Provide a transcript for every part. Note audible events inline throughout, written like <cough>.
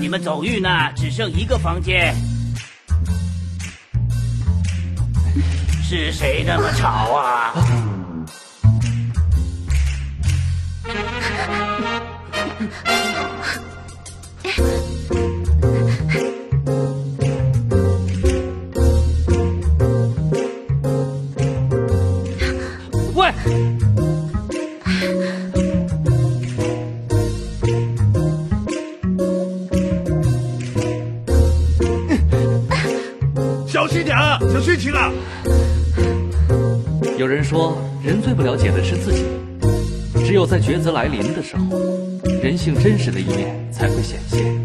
你们走运呢，只剩一个房间。是谁那么吵啊？<laughs> 点啊，小心情了！有人说，人最不了解的是自己，只有在抉择来临的时候，人性真实的一面才会显现。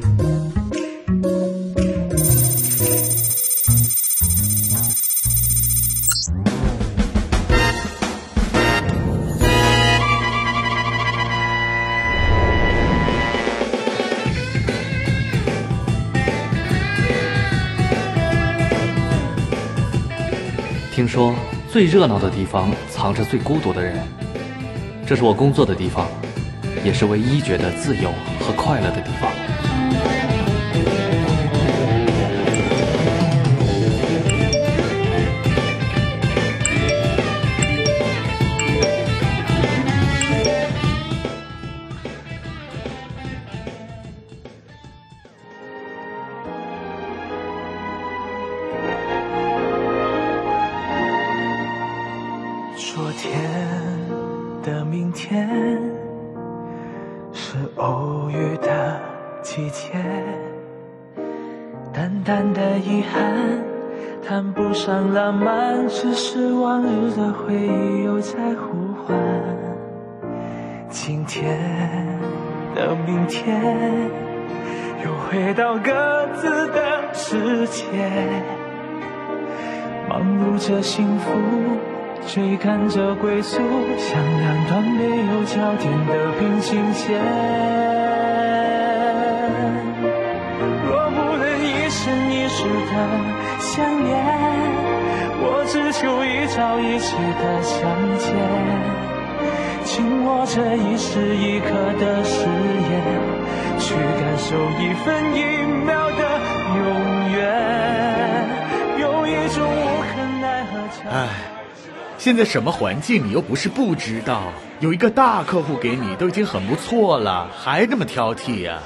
最热闹的地方藏着最孤独的人，这是我工作的地方，也是唯一觉得自由和快乐的地方。的平行线。若不能一生一世的相恋，我只求一朝一夕的相见。紧握着一时一刻的誓言，去感受一分一秒的永现在什么环境你又不是不知道，有一个大客户给你都已经很不错了，还那么挑剔呀、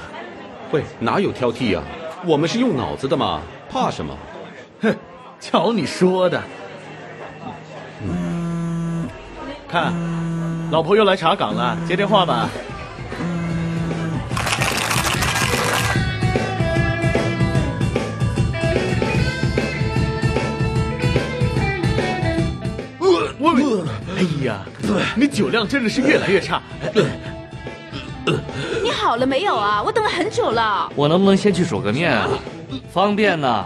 喂，哪有挑剔呀、我们是用脑子的嘛，怕什么？哼，瞧你说的。嗯看，老婆又来查岗了，接电话吧。我，哎呀，你酒量真的是越来越差。对你好了没有啊？我等了很久了。我能不能先去煮个面啊？方便呢。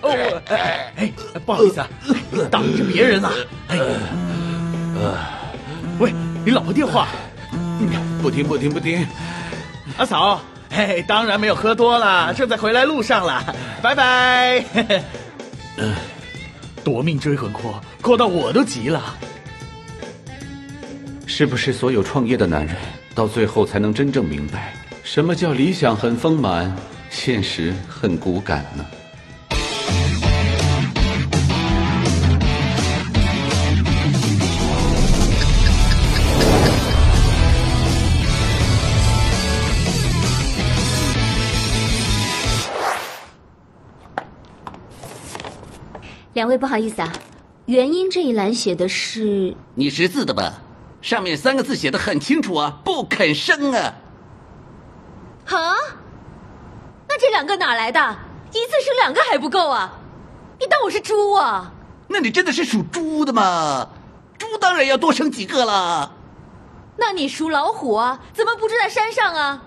哦，哎哎，不好意思啊，挡着别人了。哎，喂，你老婆电话。不听不听不听，阿嫂，哎，当然没有喝多了，正在回来路上了，拜拜。夺命追魂扩，扩到我都急了。是不是所有创业的男人到最后才能真正明白，什么叫理想很丰满，现实很骨感呢？两位不好意思啊，原因这一栏写的是你识字的吧？上面三个字写的很清楚啊，不肯生啊！啊？那这两个哪来的？一次生两个还不够啊？你当我是猪啊？那你真的是属猪的吗？猪当然要多生几个了。那你属老虎啊？怎么不住在山上啊？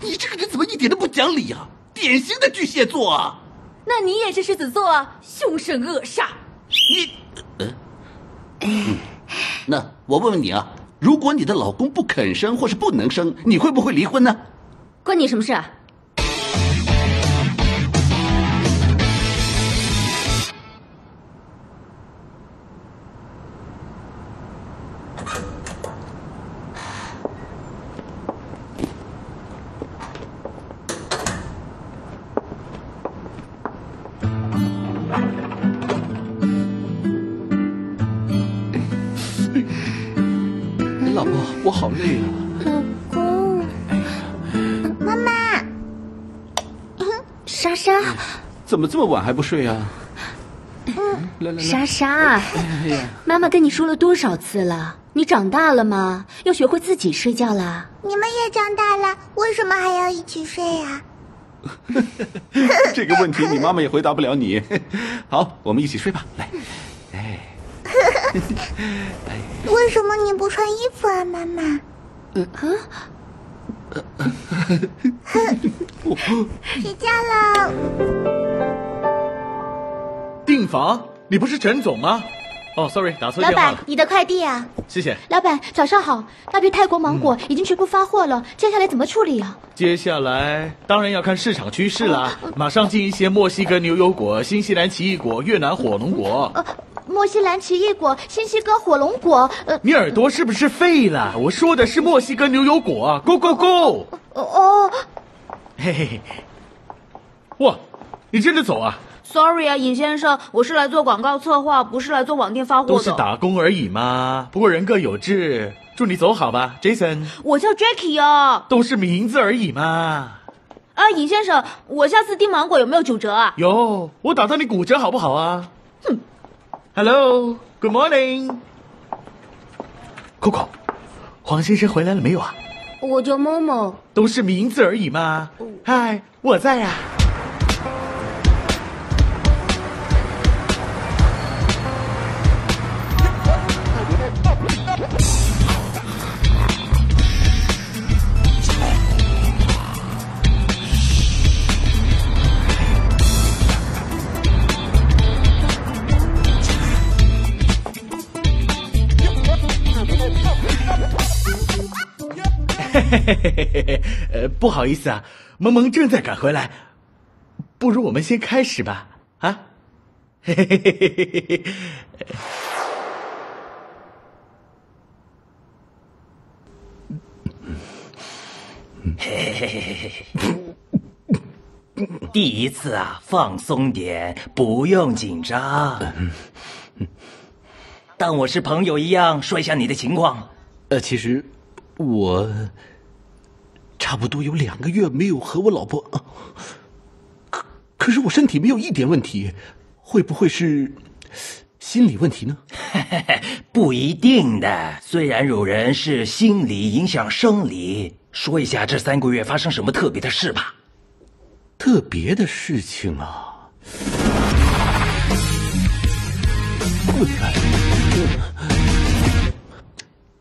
你这个人怎么一点都不讲理啊？典型的巨蟹座啊！那你也是狮子座啊，凶神恶煞。你，呃，嗯，那我问问你啊，如果你的老公不肯生或是不能生，你会不会离婚呢？关你什么事啊？怎么这么晚还不睡啊？来来来，莎莎，妈妈跟你说了多少次了？你长大了吗？要学会自己睡觉啦。你们也长大了，为什么还要一起睡呀、<laughs> 这个问题你妈妈也回答不了你。好，我们一起睡吧。来，哎，<laughs> 为什么你不穿衣服啊，妈妈？睡觉喽。订房？你不是陈总吗？哦，sorry，打错老板电话了，，你的快递啊！谢谢。老板，早上好。那批泰国芒果已经全部发货了，接下来怎么处理啊？接下来当然要看市场趋势啦，马上进一些墨西哥牛油果、新西兰奇异果、越南火龙果。呃，墨西兰奇异果、新西哥火龙果，呃，你耳朵是不是废了？我说的是墨西哥牛油果，Go Go Go！哦哦嘿嘿嘿，哇，你真的走啊？，sorry 啊，尹先生，我是来做广告策划，不是来做网店发货的。都是打工而已嘛。不过人各有志，祝你走好吧，Jason。我叫 Jackie 啊。都是名字而已嘛。啊，尹先生，我下次订芒果有没有九折啊？有，我打到你骨折好不好啊？哼，Hello，Good morning。Coco，黄先生回来了没有啊？我叫某某。都是名字而已嘛。嗨，我在呀、嘿嘿嘿嘿嘿嘿，呃，不好意思啊，萌萌正在赶回来，不如我们先开始吧，啊？嘿嘿嘿嘿嘿嘿嘿。第一次啊，放松点，不用紧张。当我是朋友一样说一下你的情况。呃，其实我差不多有两个月没有和我老婆，啊可可是我身体没有一点问题，会不会是心理问题呢？<laughs> 不一定的，虽然有人是心理影响生理。说一下这三个月发生什么特别的事吧。特别的事情啊。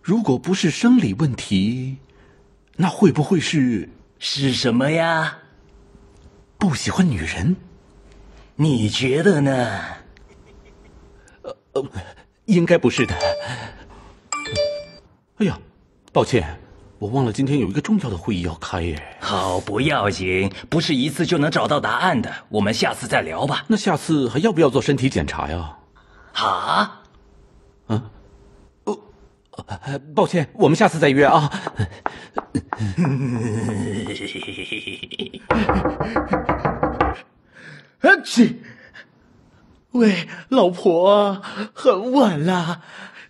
如果不是生理问题，那会不会是是什么呀？不喜欢女人？你觉得呢？呃应该不是的。哎呀，抱歉，我忘了今天有一个重要的会议要开耶。好，不要紧，不是一次就能找到答案的。我们下次再聊吧。那下次还要不要做身体检查呀？啊？呃抱歉，我们下次再约啊。<laughs> 啊去！喂，老婆，很晚了，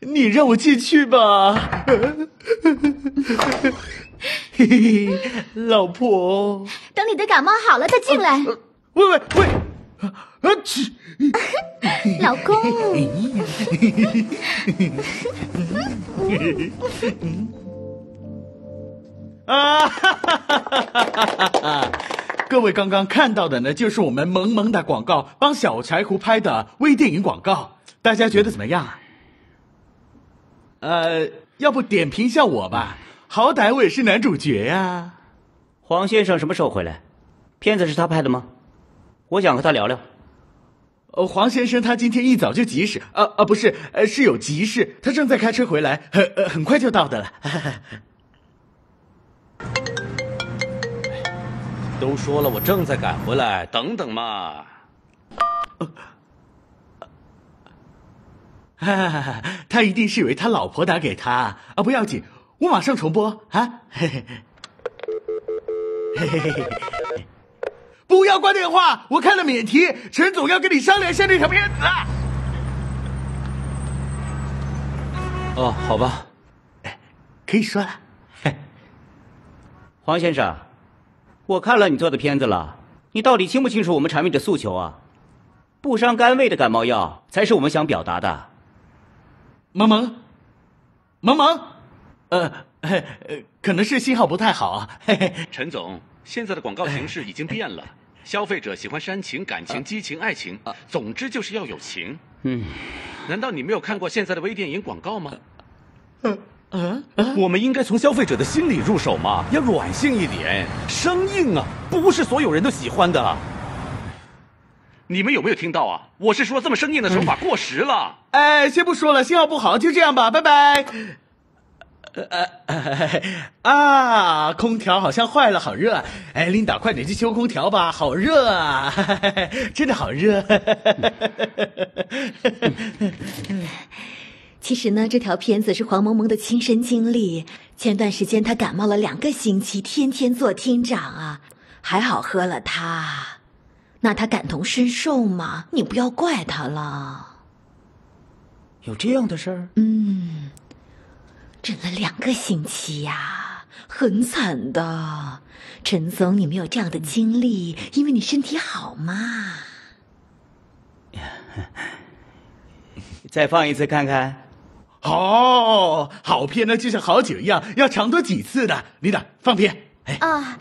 你让我进去吧。嘿嘿，老婆，等你的感冒好了再进来，喂喂喂，啊去！<laughs> 老公。啊哈哈哈哈哈哈！各位刚刚看到的呢，就是我们萌萌的广告，帮小柴胡拍的微电影广告，大家觉得怎么样啊？呃，要不点评一下我吧，好歹我也是男主角呀、黄先生什么时候回来？片子是他拍的吗？我想和他聊聊。呃，黄先生他今天一早就急事，啊啊，不是，呃，是有急事，他正在开车回来，很呃很快就到的了。<laughs> 都说了，我正在赶回来，等等嘛。他一定是以为他老婆打给他啊，不要紧，我马上重播啊！嘿嘿嘿嘿！不要挂电话，我看了免提，陈总要跟你商量一下那条片子啊。哦，好吧，可以说了。黄先生，我看了你做的片子了，你到底清不清楚我们产品的诉求啊？不伤肝胃的感冒药才是我们想表达的。萌萌，萌萌，呃，嘿呃可能是信号不太好啊。嘿嘿，陈总，现在的广告形式已经变了，消费者喜欢煽情、感情、激情、爱情，总之就是要有情。嗯，难道你没有看过现在的微电影广告吗？嗯，我们应该从消费者的心理入手嘛，要软性一点，生硬啊，不是所有人都喜欢的。你们有没有听到啊？我是说，这么生硬的手法过时了。哎，先不说了，信号不好，就这样吧，拜拜。呃呃啊，空调好像坏了，好热。哎，琳达，快点去修空调吧，好热啊，<laughs> 真的好热。其实呢，这条片子是黄萌萌的亲身经历。前段时间她感冒了两个星期，天天做厅长啊，还好喝了它。那她感同身受嘛，你不要怪她了。有这样的事儿？嗯，整了两个星期呀、很惨的。陈总，你没有这样的经历，因为你身体好嘛。再放一次看看。哦，好片呢，就像好酒一样，要尝多几次的。琳达，放片。哎，啊，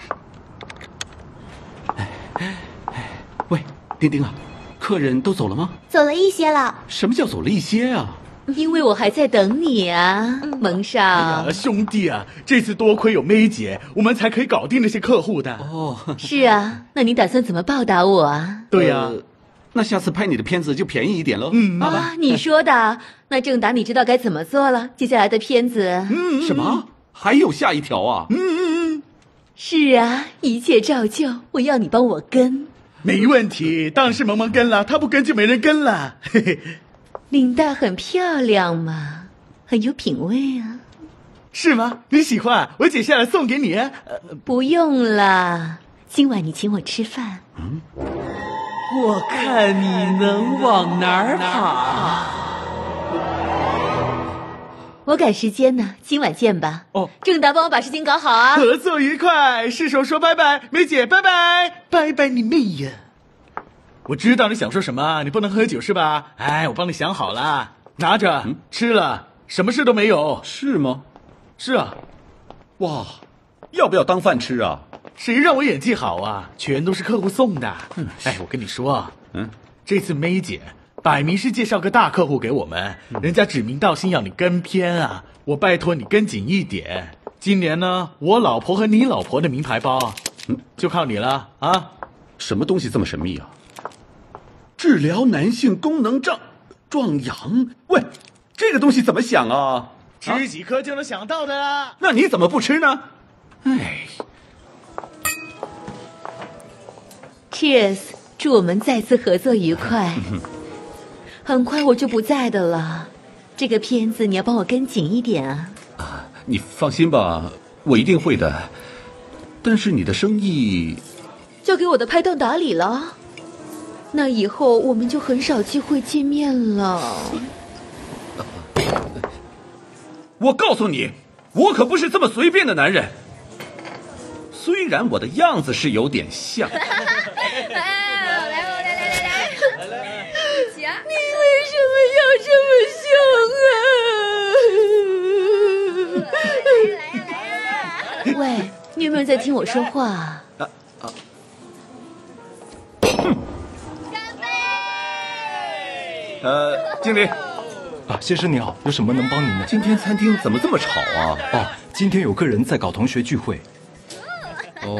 喂，丁丁啊，客人都走了吗？走了一些了。什么叫走了一些啊？因为我还在等你啊，蒙哎少呀，。兄弟啊，这次多亏有梅姐，我们才可以搞定那些客户的。哦，是啊，那你打算怎么报答我啊？对呀、呃那下次拍你的片子就便宜一点喽。嗯，啊，你说的。那正达，你知道该怎么做了？接下来的片子，嗯什么？还有下一条啊？嗯嗯嗯是啊，一切照旧。我要你帮我跟。没问题，当然是萌萌跟了，他不跟就没人跟了。嘿嘿，领带很漂亮嘛，很有品味啊。是吗？你喜欢？我剪下来送给你。呃不用了，今晚你请我吃饭。嗯我看你能往哪儿跑？我赶时间呢，今晚见吧。哦，正达，帮我把事情搞好啊。合作愉快，是时候说拜拜，梅姐拜拜，拜拜你妹呀！我知道你想说什么，你不能喝酒是吧？哎，我帮你想好了，拿着，吃了，什么事都没有。是吗？是啊，哇，要不要当饭吃啊？谁让我演技好啊？全都是客户送的。嗯哎，我跟你说，嗯，这次梅姐摆明是介绍个大客户给我们，人家指名道姓要你跟片啊，我拜托你跟紧一点。今年呢，我老婆和你老婆的名牌包，嗯就靠你了啊！什么东西这么神秘啊？治疗男性功能症，壮阳。喂，这个东西怎么想啊？吃几颗就能想到的啦。那你怎么不吃呢？哎，Cheers！祝我们再次合作愉快。<laughs> 很快我就不在的了，这个片子你要帮我跟紧一点啊。啊你放心吧，我一定会的。但是你的生意，交给我的拍档打理了。那以后我们就很少机会见面了。我告诉你，我可不是这么随便的男人。虽然我的样子是有点像，<laughs> 你为什么要这么凶啊？喂，你有没有在听我说话？啊啊！干杯呃，经理，啊，先生你好，有什么能帮您的？今天餐厅怎么这么吵啊？哦，今天有客人在搞同学聚会。哦，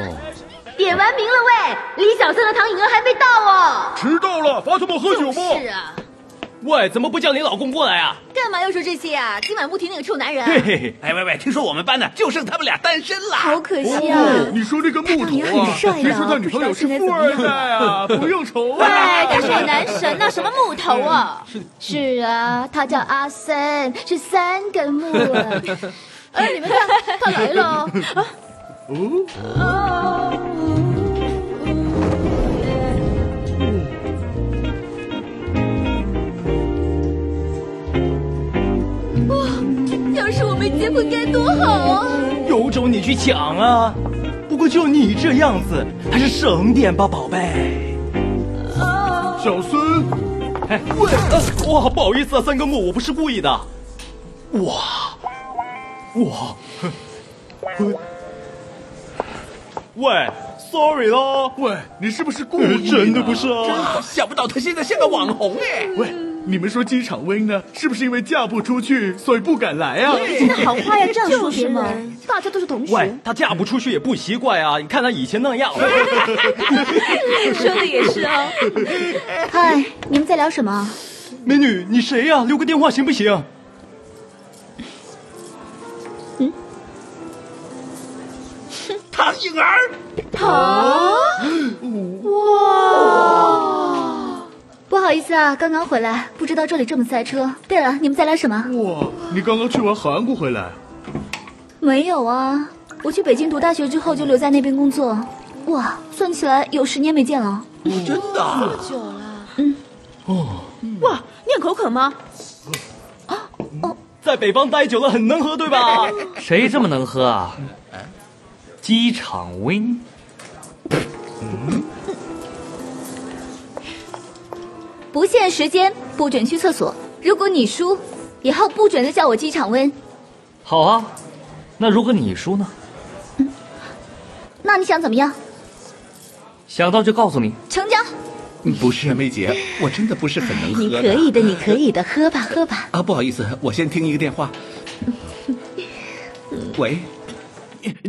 点完名了喂，李小三的唐颖儿还没到哦。迟到了，罚他们喝酒吗？是啊，喂，怎么不叫你老公过来啊？干嘛要说这些啊？今晚不提那个臭男人，嘿嘿嘿，哎喂喂，听说我们班呢就剩他们俩单身了。好可惜啊。哦，你说那个木你头啊，很帅啊听说他女朋友是富二代啊，不用愁喂，啊。他是我男神呐，什么木头啊？是是啊，他叫阿森，是三根木啊。<laughs> 哎，你们看，他来了啊哦。哇，<laughs> 是我没结婚该多好啊！有种你去抢啊！不过就你这样子，还是省点吧，宝贝。小孙，哎，喂，呃，哇，不好意思啊，三哥木，我不是故意的。哇，哇，喂，喂，sorry 咯。喂，你是不是故意？真的不是啊，想不到他现在像个网红哎。喂，你们说机场温呢，是不是因为嫁不出去，所以不敢来啊？那好话要这样说别人，大家都是同学。喂，她嫁不出去也不奇怪啊，你看她以前那样。<laughs> 说的也是啊。嗨，你们在聊什么？美女，你谁呀？留个电话行不行？嗯。唐颖儿。啊！哇！不好意思啊，刚刚回来，不知道这里这么塞车。对了，你们在聊什么？哇，你刚刚去完韩国回来？没有啊，我去北京读大学之后就留在那边工作。哇，算起来有十年没见了。真的？这么久了？嗯。哦。哇，你很口渴吗？啊哦，在北方待久了很能喝，对吧？谁这么能喝啊？机场 win。嗯。不限时间，不准去厕所。如果你输，以后不准再叫我机场温。好啊，那如果你输呢？嗯，那你想怎么样？想到就告诉你。成交。不是梅姐，我真的不是很能喝。你可以的，你可以的，喝吧，喝吧。啊，不好意思，我先听一个电话。喂，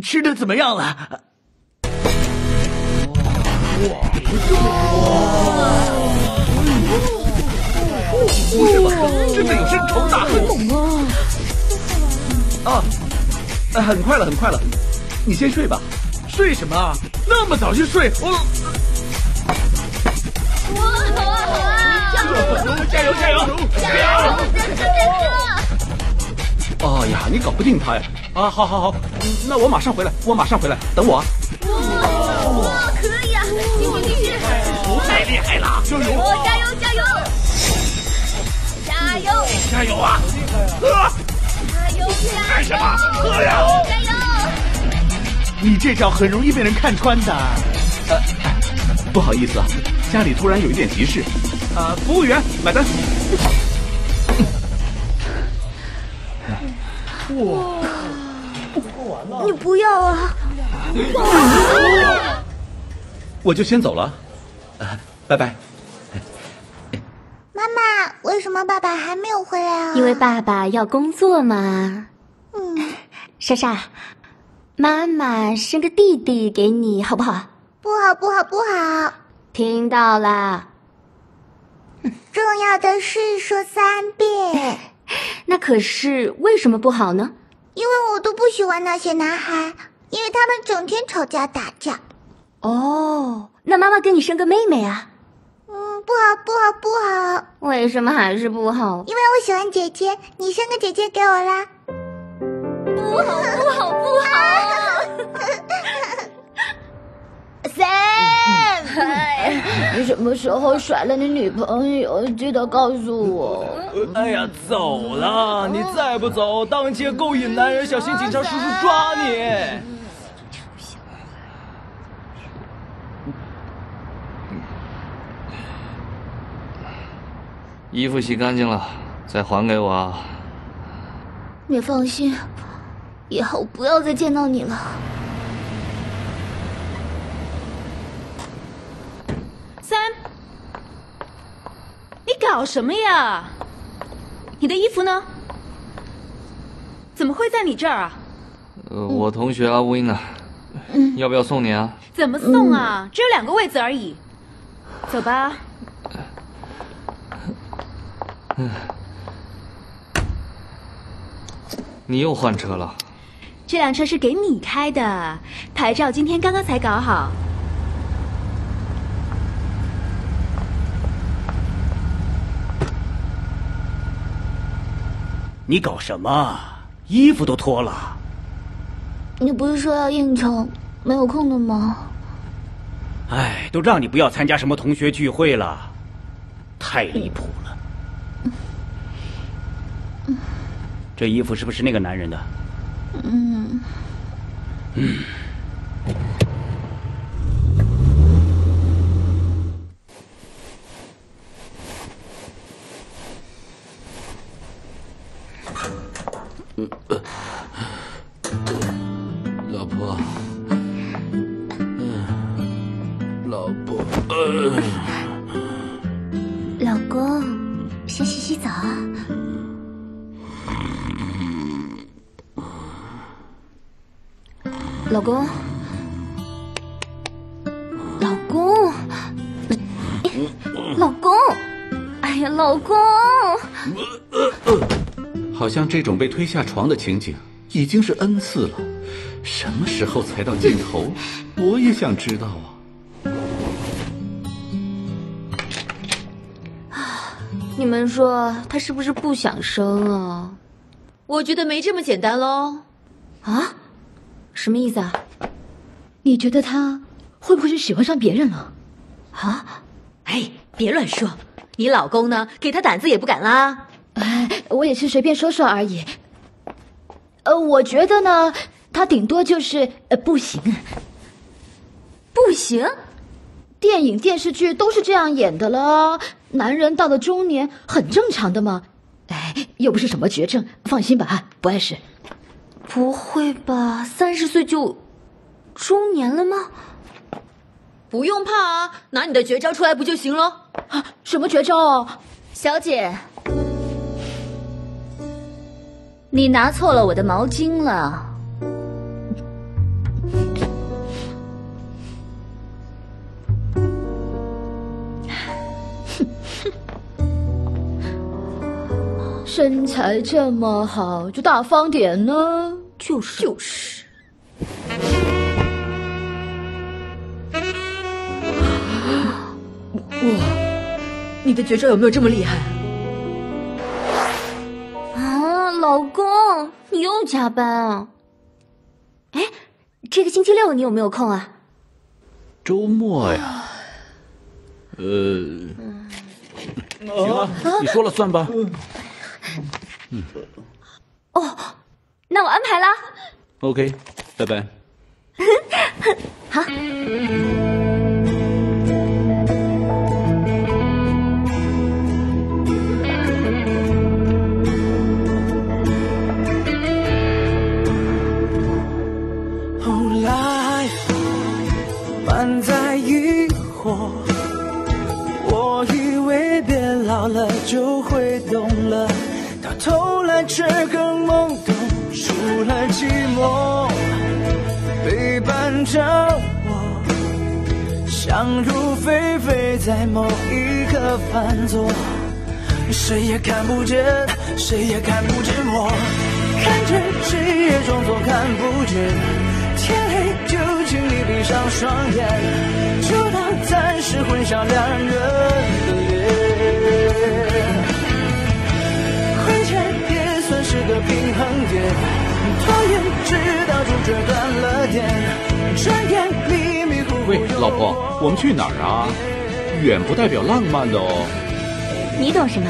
吃的怎么样了？哇！不是吧？真的有深仇大恨啊！啊，很快了，很快了，你先睡吧。睡什么啊？那么早就睡？我。哇，好啊，好啊！加油，加油，加油！加油！加油！哎呀，你搞不定他呀！啊，好好好，那我马上回来，我马上回来，等我。哇，可以啊！继续，继续！太厉害了！加油！加油！加油！加油！加油啊！喝！加油！干什么？喝呀！加油！你这招很容易被人看穿的。呃，不好意思啊，家里突然有一点急事。呃，服务员，买单。哇！你不要啊！我就先走了，拜拜。为什么爸爸还没有回来啊？因为爸爸要工作嘛。嗯，莎莎，妈妈生个弟弟给你，好不好？不好，不好，不好！听到啦。重要的事说三遍。<laughs> 那可是为什么不好呢？因为我都不喜欢那些男孩，因为他们整天吵架打架。哦，那妈妈给你生个妹妹啊？嗯，不好，不好，不好！为什么还是不好？因为我喜欢姐姐，你生个姐姐给我啦！不好，不好，不好！<laughs> Sam，你什么时候甩了你女朋友？记得告诉我。哎呀，走了！你再不走，当街勾引男人，小心警察叔叔抓你！衣服洗干净了，再还给我啊！你放心，以后不要再见到你了。三，你搞什么呀？你的衣服呢？怎么会在你这儿啊？呃，我同学阿威呢？嗯，要不要送你啊？怎么送啊？只有两个位子而已。走吧。嗯，你又换车了？这辆车是给你开的，牌照今天刚刚才搞好。你搞什么？衣服都脱了。你不是说要应酬，没有空的吗？哎，都让你不要参加什么同学聚会了，太离谱了。这衣服是不是那个男人的？嗯。嗯。公，老公，老公，哎呀，老公！好像这种被推下床的情景已经是 N 次了，什么时候才到尽头？我也想知道啊！<sighs> 你们说他是不是不想生啊？我觉得没这么简单喽。啊？什么意思啊？你觉得他会不会是喜欢上别人了？啊？哎，别乱说！你老公呢？给他胆子也不敢啦。哎，我也是随便说说而已。呃，我觉得呢，他顶多就是呃不行，不行。电影电视剧都是这样演的了，男人到了中年很正常的嘛。哎，又不是什么绝症，放心吧，不碍事。不会吧？三十岁就中年了吗？不用怕啊，拿你的绝招出来不就行了？啊，什么绝招啊？小姐，你拿错了我的毛巾了。身材这么好，就大方点呢。就是就是。哇，你的绝招有没有这么厉害？啊，老公，你又加班啊？哎，这个星期六你有没有空啊？周末呀。呃，行了，你说了算吧。嗯。哦，那我安排了。OK，拜拜。<laughs> 好。满载疑惑，我以为变老了就会懂了，到头来却更懵懂，除了寂寞陪伴着我，想入非非，在某一刻犯错，谁也看不见，谁也看不见我，看见谁也装作看不见。天黑就请你闭上双眼，就当暂时混淆两人的个平衡点，拖延直到主角断了电，转眼迷迷糊糊。喂，老婆，我们去哪儿啊？远不代表浪漫的哦。你懂什么？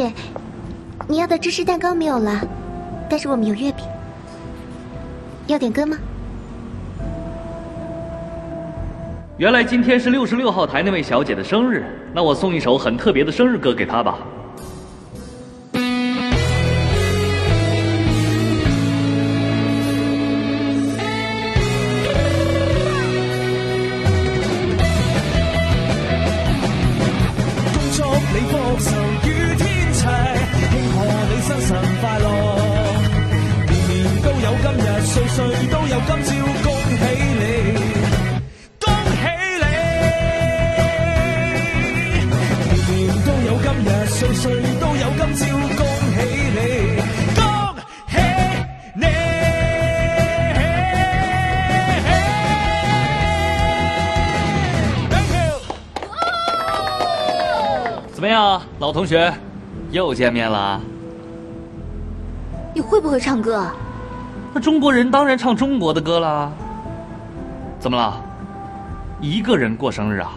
姐，你要的芝士蛋糕没有了，但是我们有月饼，要点歌吗？原来今天是六十六号台那位小姐的生日，那我送一首很特别的生日歌给她吧。同学，又见面了。你会不会唱歌？那中国人当然唱中国的歌啦。怎么了？一个人过生日啊？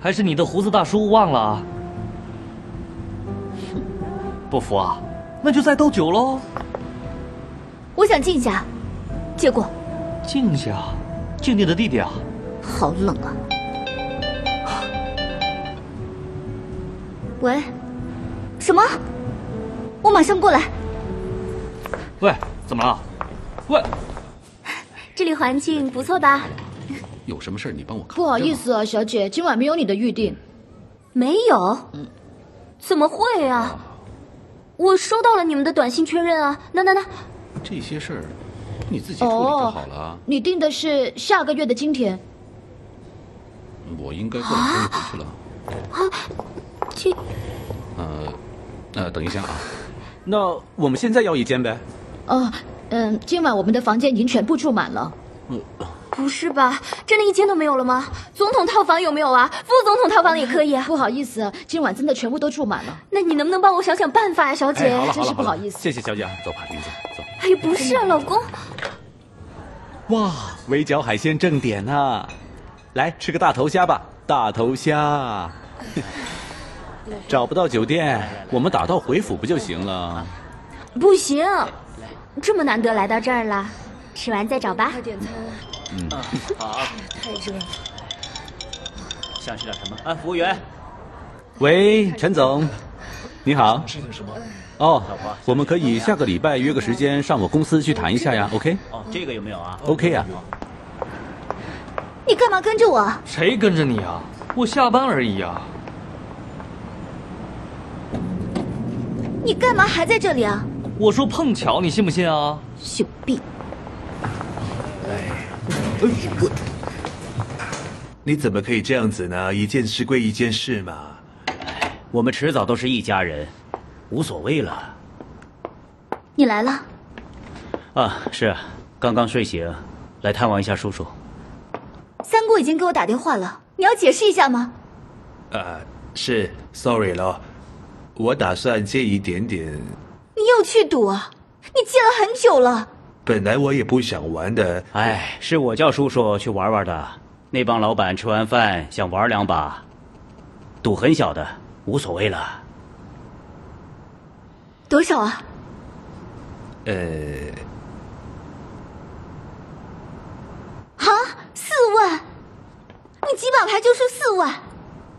还是你的胡子大叔忘了？不服啊？那就再斗酒喽。我想静下，借过。静下，静静的弟弟啊。好冷啊！喂？我马上过来。喂，怎么了？喂，这里环境不错吧？有什么事你帮我看。不好意思啊，小姐，今晚没有你的预定。没有？怎么会啊？我收到了你们的短信确认啊！那那那，这些事儿你自己处理就好了。哦、你定的是下个月的今天。我应该过两天就回去了。啊，这……呃，呃，等一下啊。那我们现在要一间呗？哦，嗯，今晚我们的房间已经全部住满了。嗯。不是吧？真的一间都没有了吗？总统套房有没有啊？副总统套房也可以啊。不好意思，今晚真的全部都住满了。那你能不能帮我想想办法呀，小姐？哎、真是不好意思。谢谢小姐，走吧，林子，走。哎呀，不是啊，老公。哇，围剿海鲜正点啊！来吃个大头虾吧，大头虾。找不到酒店，我们打道回府不就行了？不行，这么难得来到这儿了，吃完再找吧。快点餐。嗯，好。太热了。想吃点什么？啊，服务员。喂，陈总，你好。吃点什么？哦，我们可以下个礼拜约个时间上我公司去谈一下呀？OK？哦，这个有没有啊？OK 啊。你干嘛跟着我？谁跟着你啊？我下班而已啊。你干嘛还在这里啊？我说碰巧，你信不信啊？朽病。我，你怎么可以这样子呢？一件事归一件事嘛。我们迟早都是一家人，无所谓了。你来了？啊，是，刚刚睡醒，来探望一下叔叔。三姑已经给我打电话了，你要解释一下吗？呃，是，sorry 了，我打算借一点点。你又去赌啊？你借了很久了。本来我也不想玩的，哎，是我叫叔叔去玩玩的。那帮老板吃完饭想玩两把，赌很小的，无所谓了。多少啊？呃，啊，四万！你几把牌就输四万？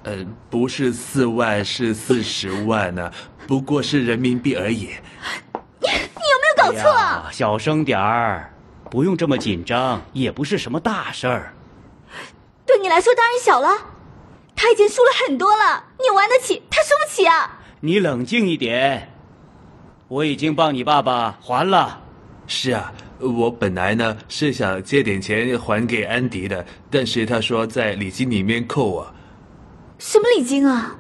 呃，不是四万，是四十万呢、啊，不过是人民币而已。你有没有搞错啊？哎、小声点儿，不用这么紧张，也不是什么大事儿。对你来说当然小了，他已经输了很多了，你玩得起，他输不起啊！你冷静一点，我已经帮你爸爸还了。是啊，我本来呢是想借点钱还给安迪的，但是他说在礼金里面扣啊。什么礼金啊？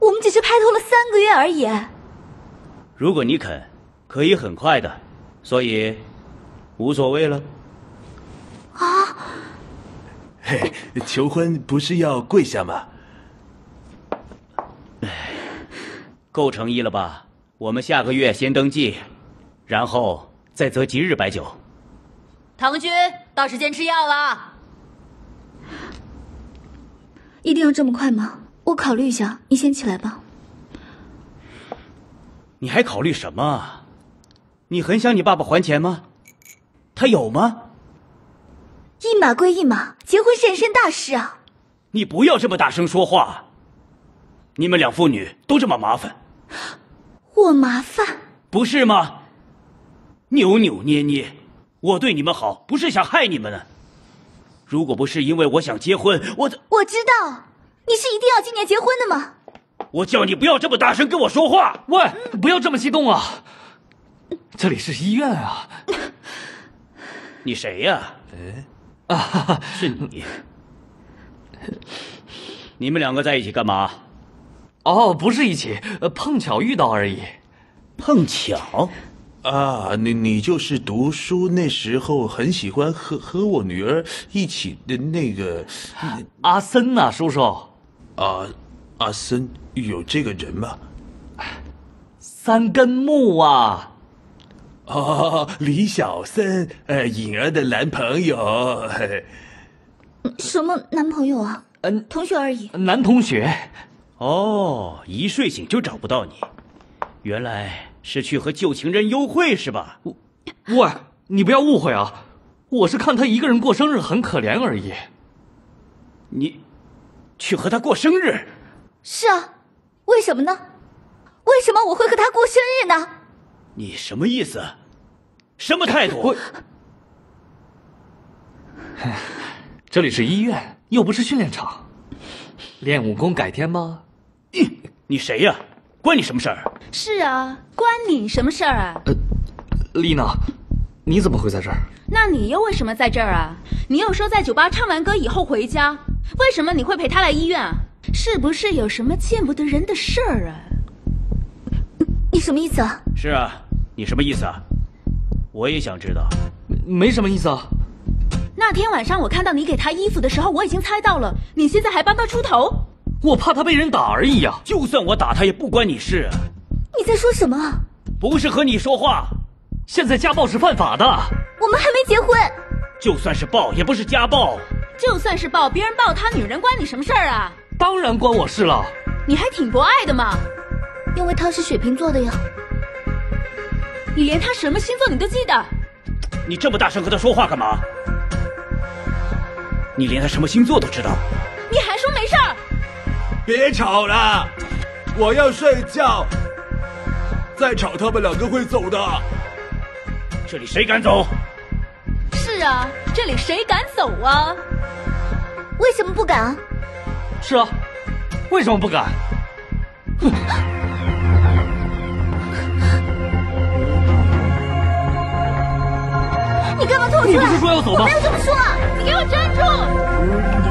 我们只是拍拖了三个月而已。如果你肯，可以很快的，所以无所谓了。啊？嘿，求婚不是要跪下吗？够诚意了吧？我们下个月先登记，然后再择吉日摆酒。唐军，到时间吃药了。一定要这么快吗？我考虑一下，你先起来吧。你还考虑什么？你很想你爸爸还钱吗？他有吗？一码归一码，结婚是人生大事啊！你不要这么大声说话。你们两父女都这么麻烦，我麻烦不是吗？扭扭捏捏，我对你们好，不是想害你们呢。如果不是因为我想结婚，我我知道你是一定要今年结婚的吗？我叫你不要这么大声跟我说话！喂，不要这么激动啊！这里是医院啊！<laughs> 你谁呀？哎，啊，<laughs> 是你。你们两个在一起干嘛？哦，不是一起，碰巧遇到而已。碰巧？啊，你你就是读书那时候很喜欢和和我女儿一起的那个阿森呐、啊，叔叔。啊，阿森有这个人吗？三根木啊！哦，李小森，呃，颖儿的男朋友。什么男朋友啊？嗯，同学而已。男同学。哦，一睡醒就找不到你，原来是去和旧情人幽会是吧？喂，你不要误会啊，我是看他一个人过生日很可怜而已。你去和他过生日？是啊，为什么呢？为什么我会和他过生日呢？你什么意思？什么态度？这里是医院，又不是训练场。练武功改天吗？你你谁呀？关你什么事儿？是啊，关你什么事儿啊？丽娜，你怎么会在这儿？那你又为什么在这儿啊？你又说在酒吧唱完歌以后回家，为什么你会陪他来医院啊？是不是有什么见不得人的事儿啊？你什么意思啊？是啊，你什么意思啊？我也想知道。没什么意思啊。那天晚上我看到你给他衣服的时候，我已经猜到了，你现在还帮他出头？我怕他被人打而已呀。就算我打他，也不关你事。你在说什么？不是和你说话。现在家暴是犯法的。我们还没结婚。就算是暴，也不是家暴。就算是暴，别人抱他女人，关你什么事儿啊？当然关我事了。你还挺博爱的嘛。因为他是水瓶座的呀。你连他什么星座你都记得？你这么大声和他说话干嘛？你连他什么星座都知道？你还说没事儿？别吵了，我要睡觉。再吵，他们两个会走的。这里谁敢走？是啊，这里谁敢走啊？为什么不敢？是啊，为什么不敢？哼！你干嘛拖我出来？你不是说要走吗？我没有这么说，你给我站住！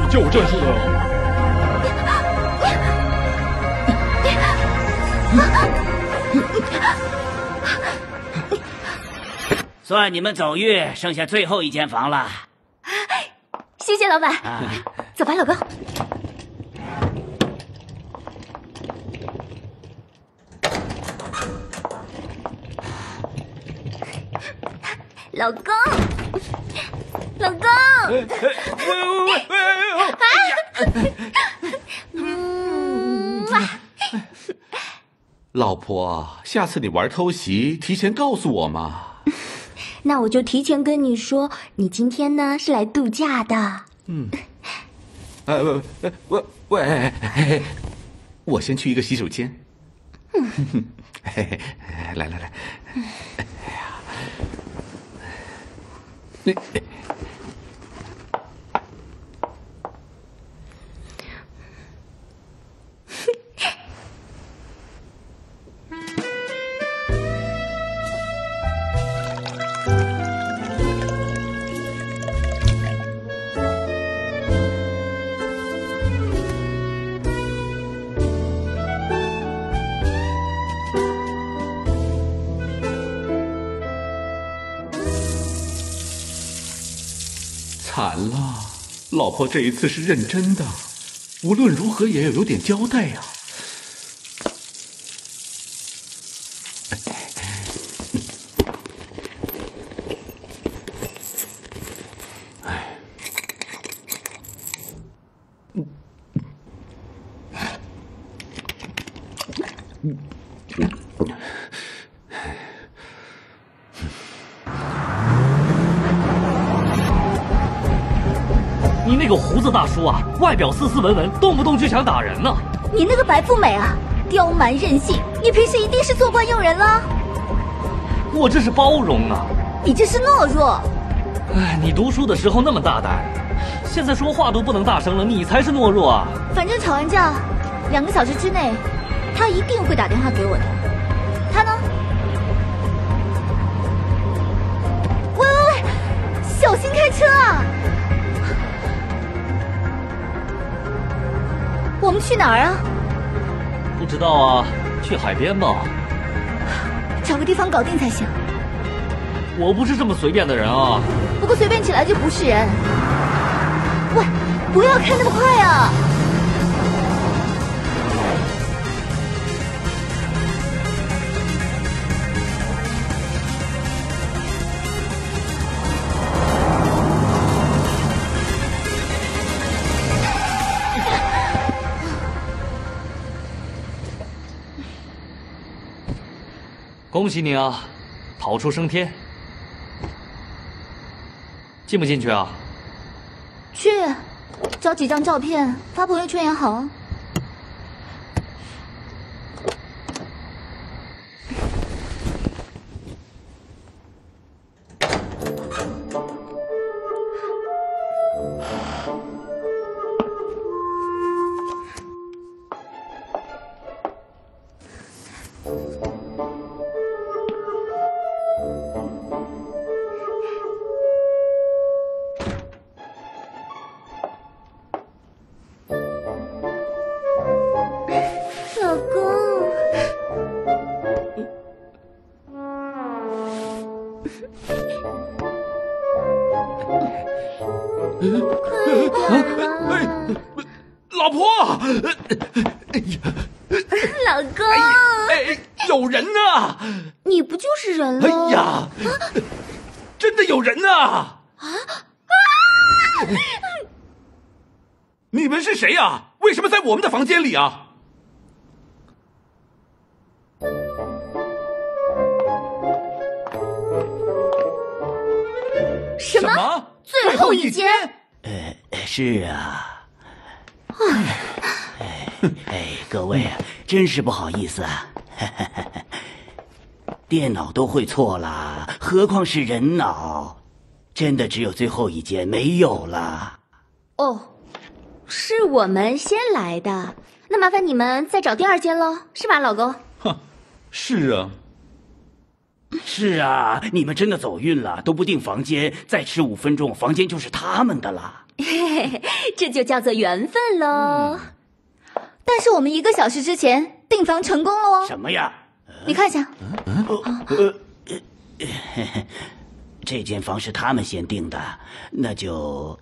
你叫我站住！算你们走运，剩下最后一间房了。谢谢老板。走吧，老公。老公，老公。嗯，老婆，下次你玩偷袭，提前告诉我嘛。<laughs> 那我就提前跟你说，你今天呢是来度假的。嗯。呃，喂喂喂，我先去一个洗手间。嗯，<laughs> 来来来。哎呀，你。惨了，老婆这一次是认真的，无论如何也要有点交代呀、那个胡子大叔啊，外表斯斯文文，动不动就想打人呢。你那个白富美啊，刁蛮任性，你平时一定是做惯用人了。我这是包容啊。你这是懦弱。哎，你读书的时候那么大胆，现在说话都不能大声了，你才是懦弱啊。反正吵完架，两个小时之内，他一定会打电话给我的。他呢？喂喂喂，小心开车啊！们去哪儿啊？不知道啊，去海边吧。找个地方搞定才行。我不是这么随便的人啊。不过随便起来就不是人。喂，不要开那么快啊！恭喜你啊，逃出升天。进不进去啊？去，找几张照片发朋友圈也好啊。里啊？什么？最后一间？呃，是啊。哎哎，各位啊，真是不好意思啊。<laughs> 电脑都会错了，何况是人脑？真的只有最后一间没有了。哦，是我们先来的，那麻烦你们再找第二间喽，是吧，老公？哼是啊，是啊，你们真的走运了，都不订房间，再迟五分钟，房间就是他们的了。嘿嘿嘿，这就叫做缘分喽。但是我们一个小时之前订房成功了哦。什么呀？你看一下，呃，这间房是他们先订的，那就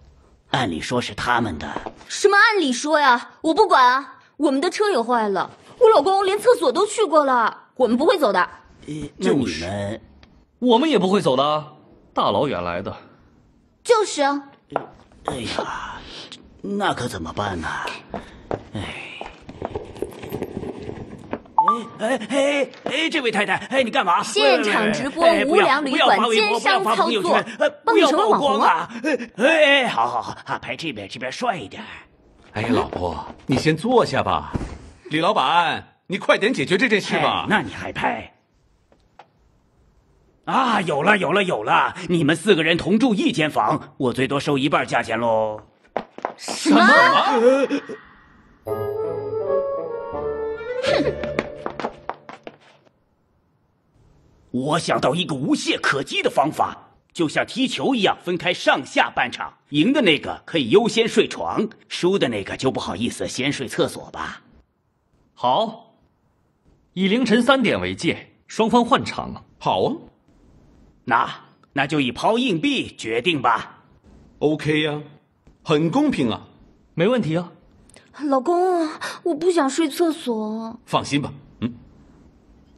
按理说是他们的。什么按理说呀？我不管啊！我们的车也坏了，我老公连厕所都去过了，我们不会走的。就你们，我们也不会走的，大老远来的。就是啊。哎呀，那可怎么办呢？哎。哎哎哎哎！这位太太，哎，你干嘛？现场直播哎无良旅馆奸商操作，帮你成为网红啊！哎哎，好好好，啊，拍这边，这边帅一点。哎呀，老婆，你先坐下吧。李老板，你快点解决这件事吧。那你还拍？啊，有了有了有了！你们四个人同住一间房，我最多收一半价钱喽。什么？哼我想到一个无懈可击的方法，就像踢球一样，分开上下半场，赢的那个可以优先睡床，输的那个就不好意思先睡厕所吧。好，以凌晨三点为界，双方换场。好啊，那那就以抛硬币决定吧。OK 呀、很公平啊。没问题啊。老公，我不想睡厕所，放心吧，嗯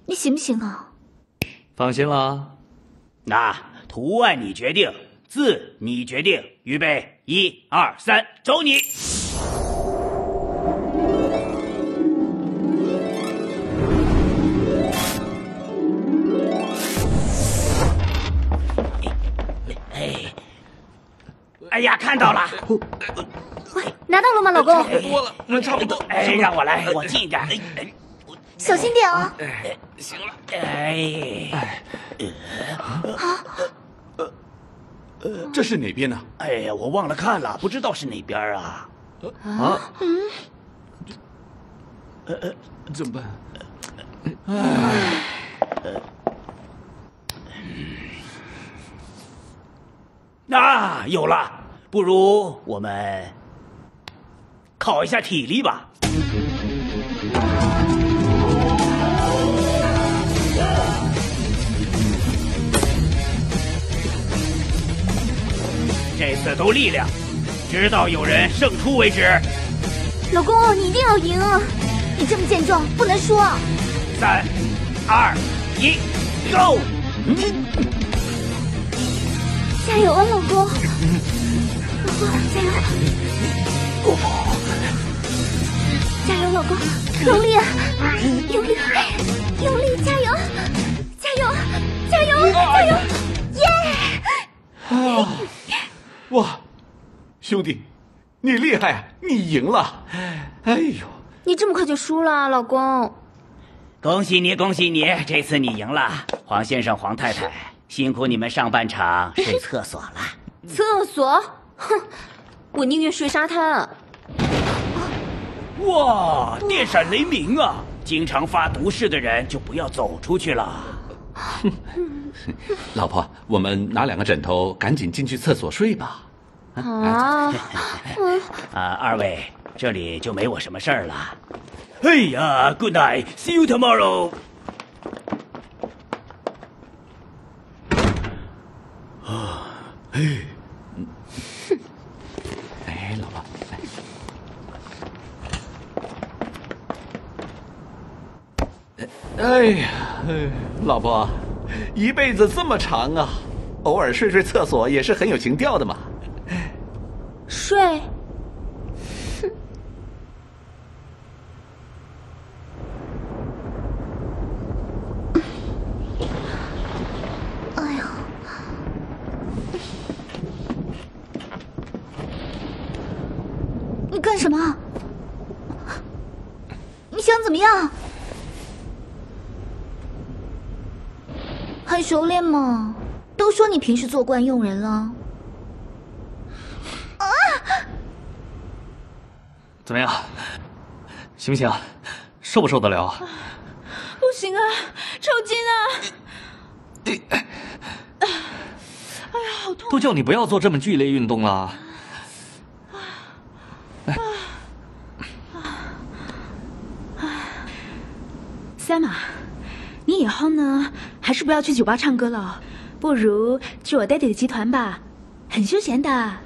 你行不行啊？放心啦。那图案你决定，字你决定，预备，一二三，走你！哎，哎呀，看到了，拿到了吗，老公？多了，那差不多。哎，让我来，我近一点。哎哎小心点啊！行了，哎，这是哪边呢？哎呀，我忘了看了，不知道是哪边啊。啊，嗯，呃呃，怎么办？啊，有了，不如我们考一下体力吧。这次都力量，直到有人胜出为止。老公，你一定要赢，你这么健壮不能输。三、二、一，go！加油啊老公，老公加油，加油老公，用力用力用力加油加油加油加油耶。兄弟，你厉害，你赢了！哎呦，你这么快就输了，老公。恭喜你，恭喜你，这次你赢了，黄先生、黄太太，辛苦你们上半场睡厕所了。厕所？哼，我宁愿睡沙滩。哇，电闪雷鸣啊！经常发毒誓的人就不要走出去了。<laughs> 老婆，我们拿两个枕头，赶紧进去厕所睡吧。啊，啊，<laughs> 二位，这里就没我什么事儿了。哎呀，Good night，see you tomorrow。啊，哎，哎，老婆，哎呀，哎，老婆，一辈子这么长啊，偶尔睡睡厕所也是很有情调的嘛。睡。哎呀，你干什么？你想怎么样？很熟练嘛，都说你平时做惯用人了。怎么样？行不行？受不受得了？不行啊，抽筋啊！哎呀，好痛！都叫你不要做这么剧烈运动了。三马，你以后呢，还是不要去酒吧唱歌了，不如去我爹地的集团吧，很休闲的。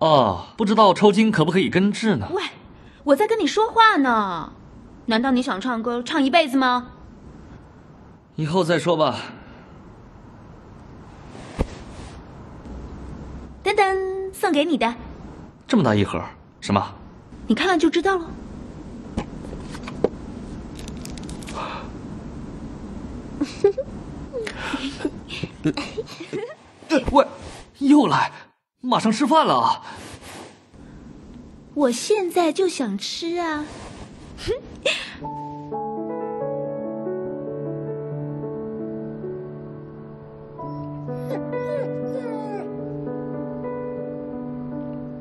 哦，不知道抽筋可不可以根治呢？喂，我在跟你说话呢，难道你想唱歌唱一辈子吗？以后再说吧。噔噔，送给你的，这么大一盒，什么？你看看就知道了。<laughs> 喂，又来，马上吃饭了啊！我现在就想吃啊！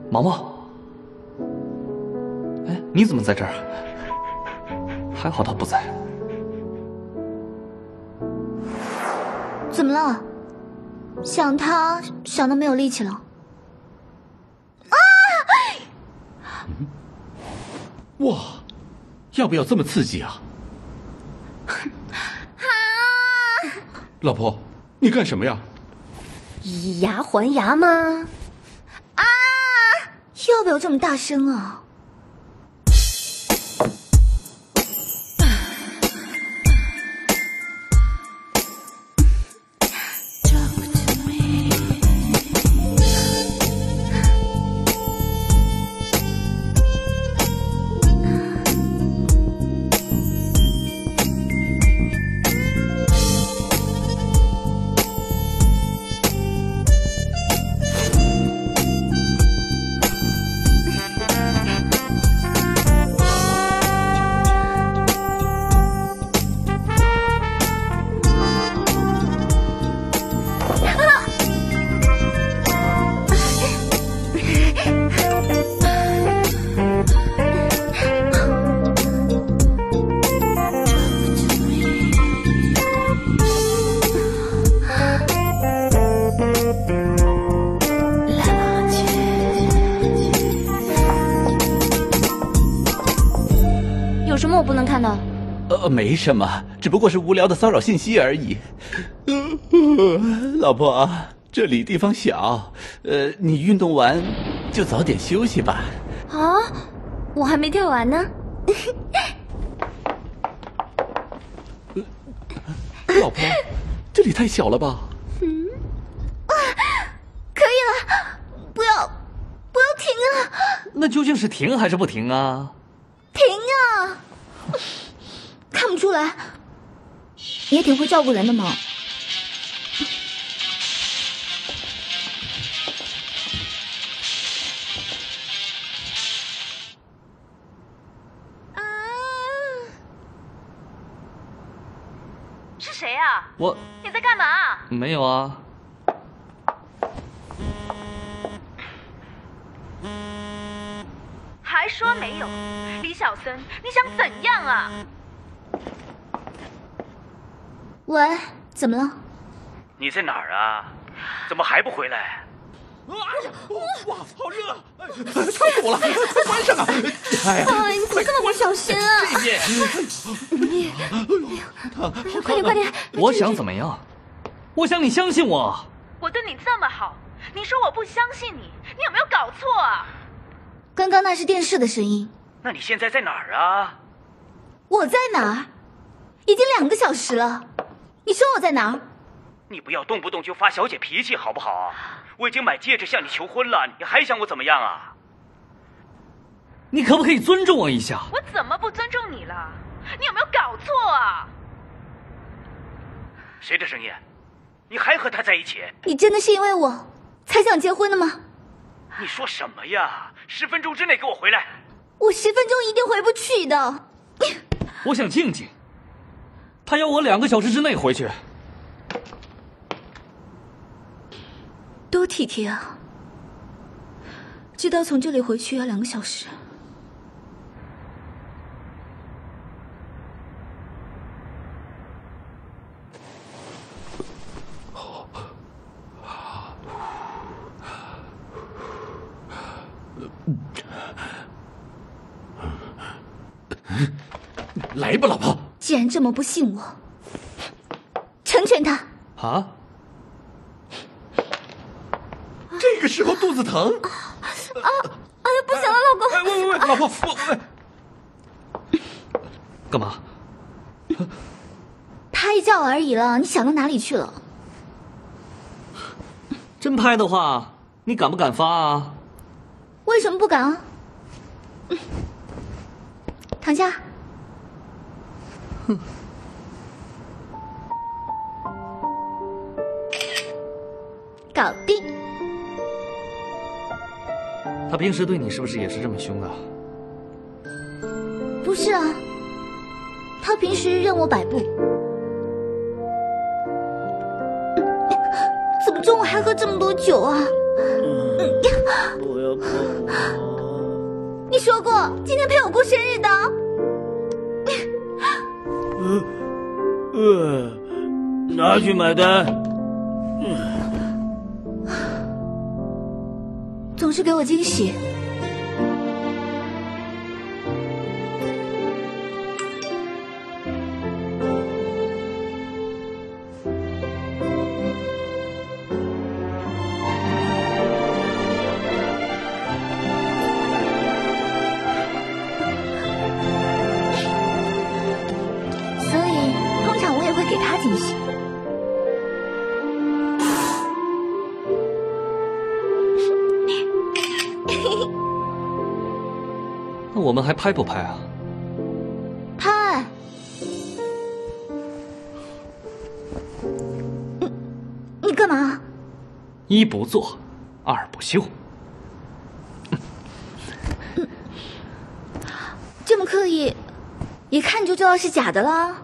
毛毛，哎，你怎么在这儿？还好他不在。怎么了？想他想的没有力气了？啊！哇，要不要这么刺激啊？老婆，你干什么呀？以牙还牙吗？啊！要不要这么大声啊？没什么，只不过是无聊的骚扰信息而已。呃 <laughs> 老婆，这里地方小，呃，你运动完就早点休息吧。啊，我还没跳完呢。<laughs> 老婆，这里太小了吧？嗯，啊，可以了，不要，不要停啊！那究竟是停还是不停啊？你也挺会照顾人的嘛。是谁啊我你在干嘛？没有啊。还说没有？李小森你想怎样啊？喂，怎么了？你在哪儿啊？怎么还不回来？哇，好热！太火了，快关上啊！哎呀，哎，你怎么这么不小心啊？这边，快点快点！我想怎么样？我想你相信我。我对你这么好，你说我不相信你，你有没有搞错啊？刚刚那是电视的声音。那你现在在哪儿啊？我在哪儿？已经两个小时了。你说我在哪儿？你不要动不动就发小姐脾气好不好？我已经买戒指向你求婚了，你还想我怎么样啊？你可不可以尊重我一下？我怎么不尊重你了？你有没有搞错啊？谁的声音？你还和他在一起？你真的是因为我才想结婚的吗？你说什么呀？十分钟之内给我回来！我十分钟一定回不去的。我想静静，他要我两个小时之内回去。多体贴啊！知道从这里回去要两个小时。来吧，老婆。既然这么不信我，成全他。啊？这个时候肚子疼？啊！哎呀，不行了，老公！哎，喂喂喂，老婆，我喂，干嘛？拍照而已了，你想到哪里去了？真拍的话，你敢不敢发啊？为什么不敢啊？躺下。哼。<laughs> 搞定。他平时对你是不是也是这么凶的？不是啊，他平时任我摆布。怎么中午还喝这么多酒啊？不要碰我！你说过今天陪我过生日的。呃呃，拿去买单。总是给我惊喜。拍不拍啊？拍。你你干嘛？一不做，二不休。这么刻意，一看就知道是假的啦。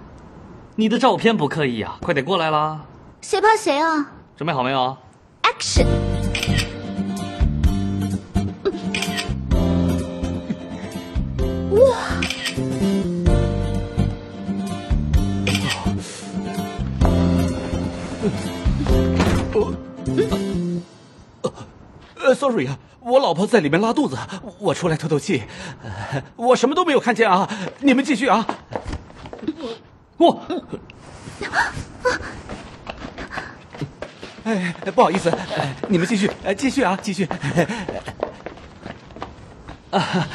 你的照片不刻意啊，快点过来啦！谁怕谁啊准备好没有？？Action！，sorry 啊，我老婆在里面拉肚子，我出来透透气。呃我什么都没有看见啊，你们继续啊。我，哎，不好意思，哎你们继续，哎，继续啊，继续。啊，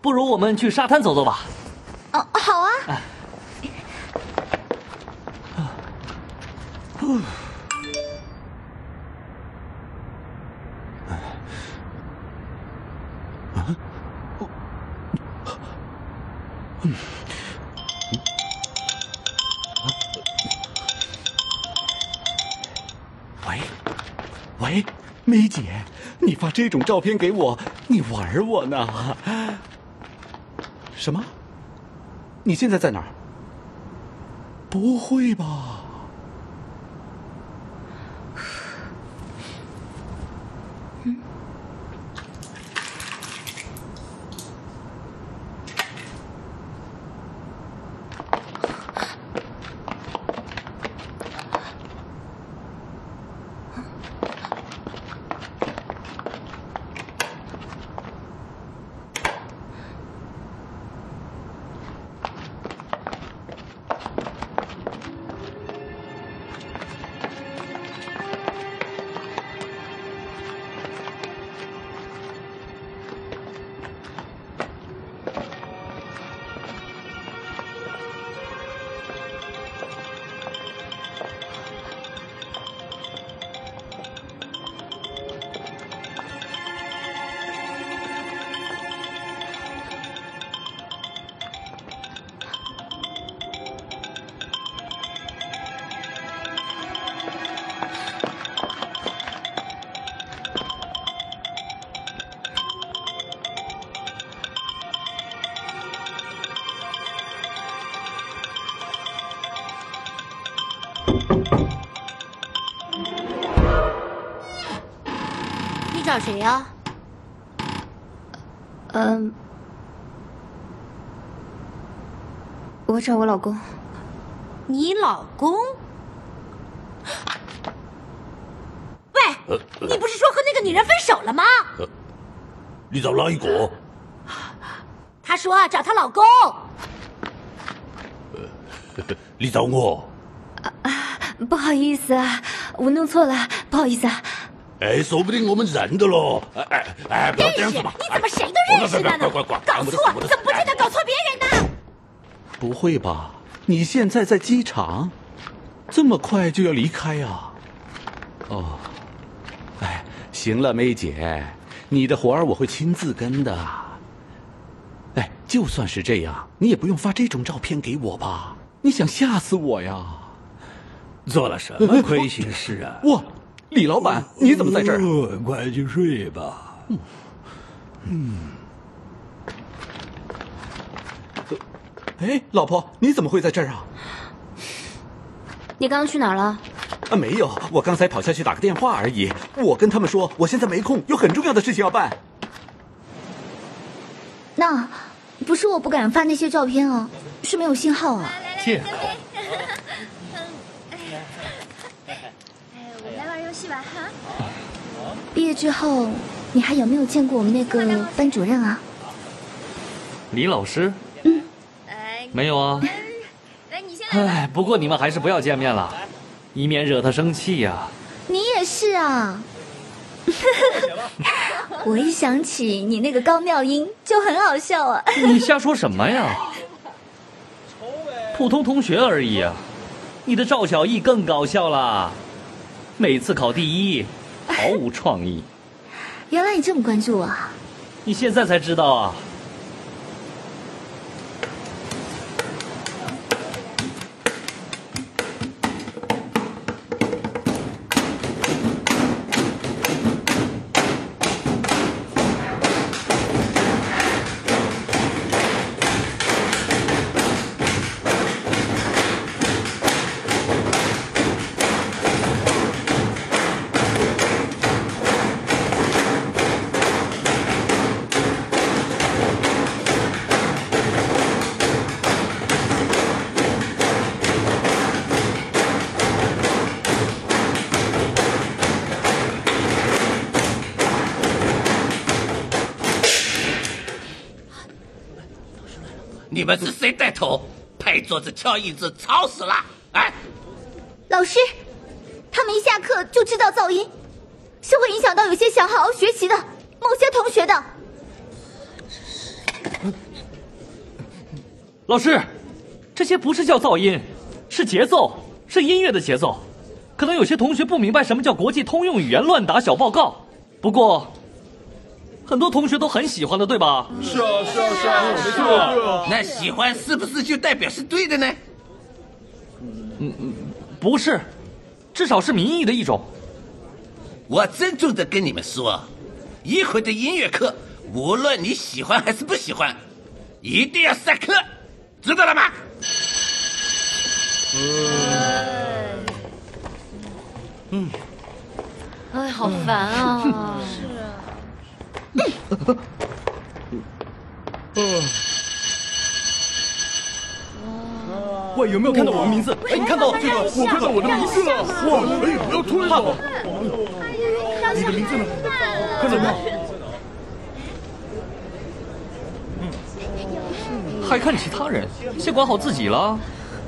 不如我们去沙滩走走吧。哦，好啊。嗯喂，喂，梅姐，你发这种照片给我，你玩我呢？什么？你现在在哪儿？不会吧？找谁呀？嗯，我找我老公。你老公？喂，你不是说和那个女人分手了吗？你找哪一个？她说啊找她老公。<laughs> 你找我？不好意思啊，我弄错了，不好意思啊。哎，说不定我们认得喽。哎哎哎，不要这样子嘛！你怎么谁都认识的呢？快快快搞错，怎么不见得搞错别人呢？不会吧？你现在在机场，这么快就要离开呀、哦，哎，行了，梅姐，你的活儿我会亲自跟的。哎，就算是这样，你也不用发这种照片给我吧？你想吓死我呀？做了什么亏心事啊？哇，李老板，你怎么在这儿？呃快去睡吧。嗯。哎，老婆，你怎么会在这儿啊？你刚刚去哪儿了？啊，没有，我刚才跑下去打个电话而已。我跟他们说，我现在没空，有很重要的事情要办。那不是我不敢发那些照片啊，是没有信号啊。借口。我们来玩游戏吧，哈。毕业之后，你还有没有见过我们那个班主任啊？李老师？嗯，没有啊。来，你先唉，不过你们还是不要见面了，以免惹他生气呀、你也是啊。<laughs> 我一想起你那个高妙音就很好笑啊。你瞎说什么呀？普通同学而已啊，你的赵小艺更搞笑啦，每次考第一，毫无创意。<laughs> 原来你这么关注我啊！你现在才知道啊？头？拍桌子敲椅子，吵死了！哎，老师，他们一下课就制造噪音，是会影响到有些想好好学习的某些同学的。老师，这些不是叫噪音，是节奏，是音乐的节奏。可能有些同学不明白什么叫国际通用语言乱打小报告，不过很多同学都很喜欢的，对吧？是啊，是啊，是啊，没错。那喜欢是不是就代表是对的呢？嗯嗯，不是，至少是民意的一种。我郑重的跟你们说，一会的音乐课，无论你喜欢还是不喜欢，一定要上课，知道了吗？嗯，哎，好烦啊！<laughs> 喂，有没有看到我的名字？哎，你看到这个，我看到我的名字了！哇，哎，不要推我！你的名字呢？看到没有？还看其他人，先管好自己了。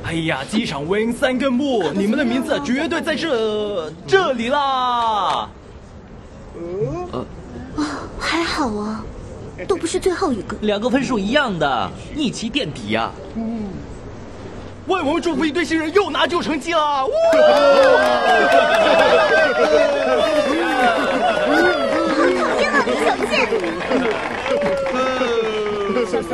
哎呀，机场 win 三根木，你们的名字绝对在这这里啦！呃，还好啊，都不是最后一个。两个分数一样的，一起垫底呀。为我们祝福一对新人又拿旧成绩了！好讨厌啊，李小贱！小孙，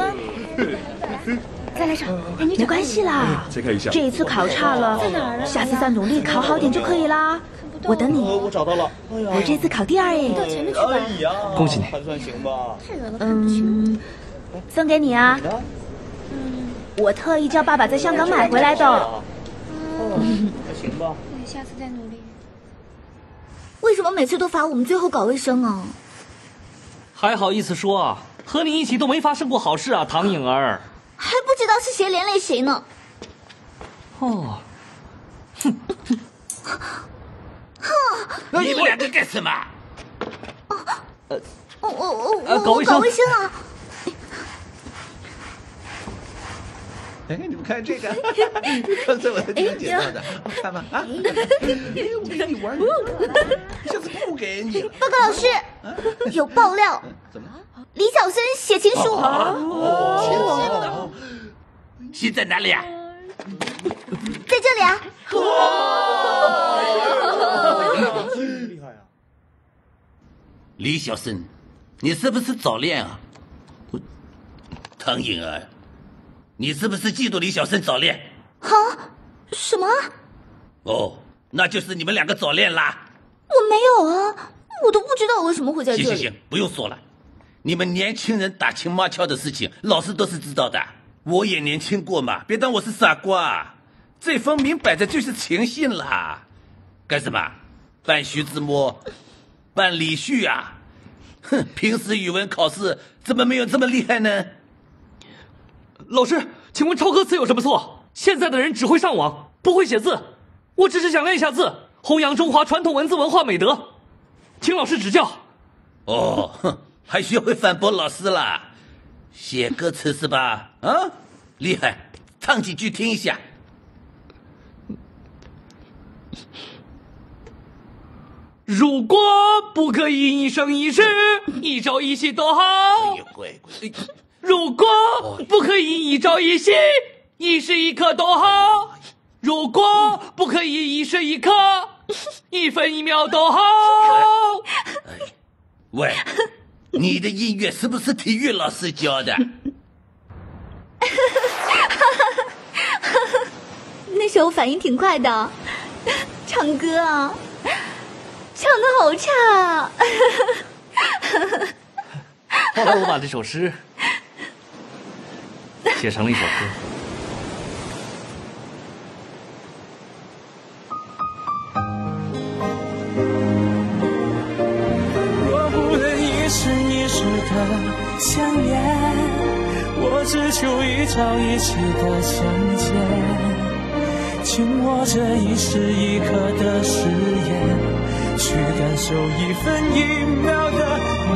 再来场，没关系啦。再看一下，这一次考差了，在哪儿啊？下次再努力考好点就可以啦。我等你。我找到了。我这次考第二耶。到前面去吧。恭喜你。还算行吧。嗯，送给你啊。嗯，我特意叫爸爸在香港买回来的。嗯，还行吧。那你下次再努力。为什么每次都罚我们最后搞卫生啊？还好意思说啊？和你一起都没发生过好事啊，唐颖儿。还不知道是谁连累谁呢。哦。哼。<laughs> 哼！你们两个干什么？呃，我我我我搞卫生啊！哎，你们看这个，刚才我在地上捡到的，看吧啊！我给你玩，下次不给你。报告老师，有爆料，怎么？李小森写情书。哦，写在哪里啊？在这里啊。厉害啊！李小生，你是不是早恋啊？唐颖儿，你是不是嫉妒李小生早恋？啊？什么？哦，那就是你们两个早恋啦。我没有啊，我都不知道为什么会在这里。行行行，不用说了，你们年轻人打情骂俏的事情，老师都是知道的。我也年轻过嘛，别当我是傻瓜。这封明摆着就是情信啦，干什么？扮徐志摩，扮李旭啊？哼，平时语文考试怎么没有这么厉害呢？老师，请问抄歌词有什么错？现在的人只会上网，不会写字。我只是想练一下字，弘扬中华传统文字文化美德，请老师指教。哦，哼，还学会反驳老师啦？写歌词是吧？啊，厉害，唱几句听一下。如果不可以一生一世，一朝一夕多好。如果不可以一朝一夕，一时一刻多好。如果不可以一时一刻，一分一秒都好。喂，你的音乐是不是体育老师教的？<laughs> 那时候反应挺快的，唱歌啊。唱的好差啊，<laughs> 后来我把这首诗写成了一首歌。若不能一生一世的相恋，我只求一朝一夕的相见，紧握着一时一刻的誓言。去感受一分一秒的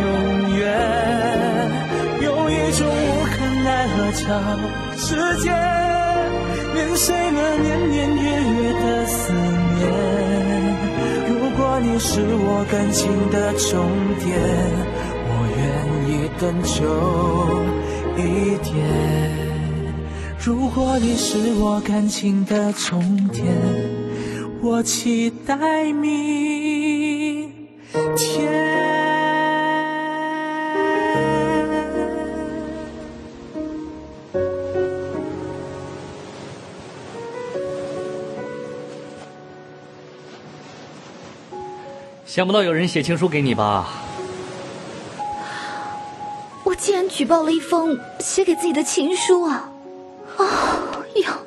永远，有一种无可奈何叫时间，碾碎了年年月月的思念。如果你是我感情的终点，我愿意等久一点。如果你是我感情的终点，我期待明天。想不到有人写情书给你吧？我竟然举报了一封写给自己的情书啊！啊呀！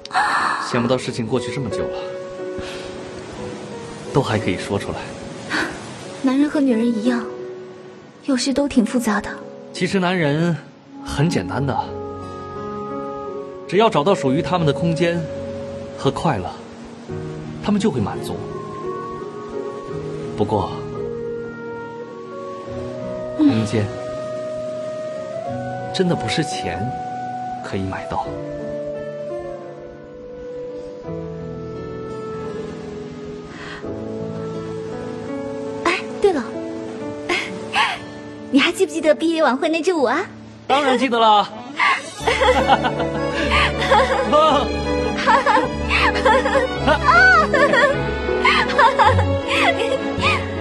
想不到事情过去这么久了，都还可以说出来。男人和女人一样，有时都挺复杂的。其实男人很简单的，只要找到属于他们的空间和快乐，他们就会满足。不过，空间真的不是钱可以买到。哎，你还记不记得毕业晚会那支舞啊？当然记得了。<laughs>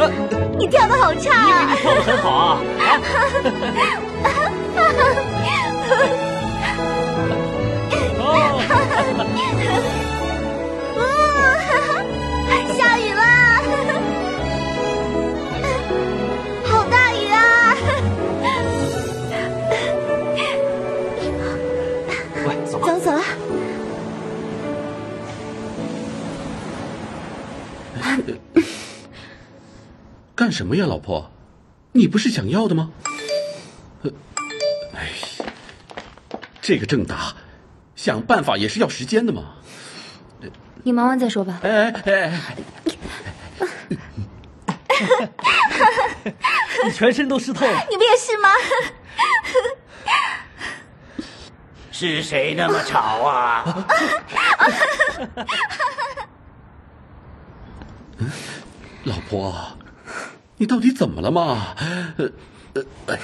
<laughs> 你跳的好差啊！你跳的很好啊！下 <laughs> 什么呀，老婆？你不是想要的吗？呃，哎，这个正达，想办法也是要时间的嘛。你忙完再说吧。哎哎哎！<laughs> 你全身都湿透了。你不也是吗？是谁那么吵啊？<laughs> 老婆，你到底怎么了嘛？呃呃，哎，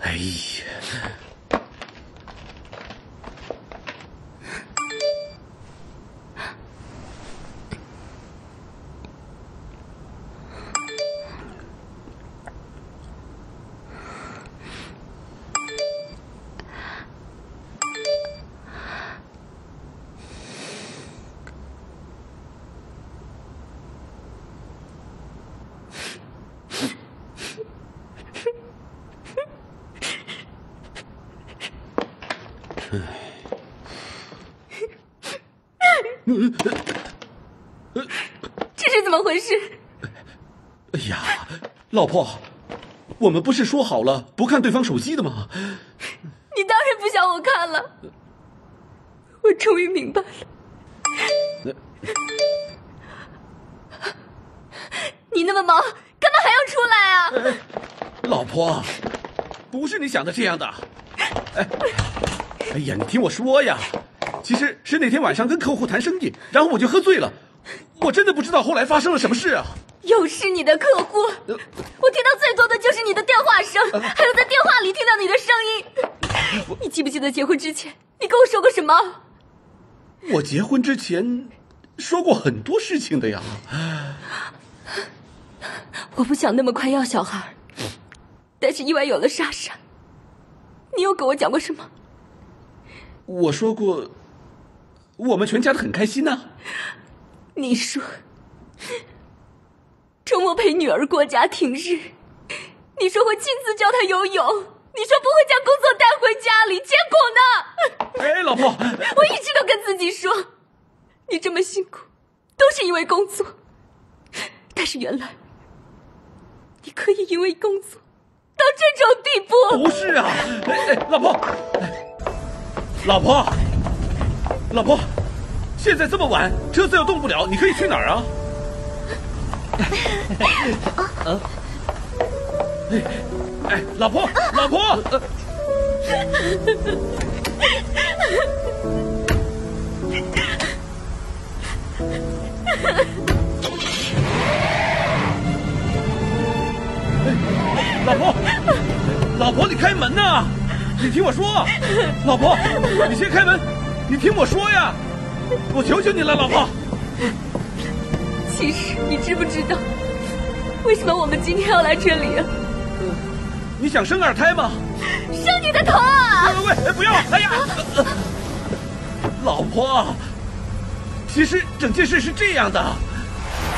哎呀！这是怎么回事？哎呀，老婆，我们不是说好了不看对方手机的吗？你当然不想我看了。我终于明白了，你那么忙，干嘛还要出来啊？老婆，不是你想的这样的。哎，哎呀，你听我说呀，其实是那天晚上跟客户谈生意，然后我就喝醉了，我真的不知道后来发生了什么事啊。又是你的客户，我听到最多的就是你的电话声，还有在电话里听到你的声音。你记不记得结婚之前你跟我说过什么？我结婚之前说过很多事情的呀。我不想那么快要小孩，但是意外有了莎莎。你又跟我讲过什么？我说过，我们全家都很开心呐、你说周末陪女儿过家庭日，你说会亲自教她游泳，你说不会将工作带回家里，结果呢？哎，老婆，我一直都跟自己说，你这么辛苦都是因为工作，但是原来你可以因为工作到这种地步。不是啊，哎哎，老婆，哎老婆，老婆，现在这么晚，车子又动不了，你可以去哪儿啊？哎，老婆，老婆，老婆，老婆，你开门呐！你听我说，老婆，你先开门，你听我说呀，我求求你了，老婆。其实你知不知道，为什么我们今天要来这里啊？你想生二胎吗？生你的头啊！喂喂，不要！哎呀，呃老婆，其实整件事是这样的。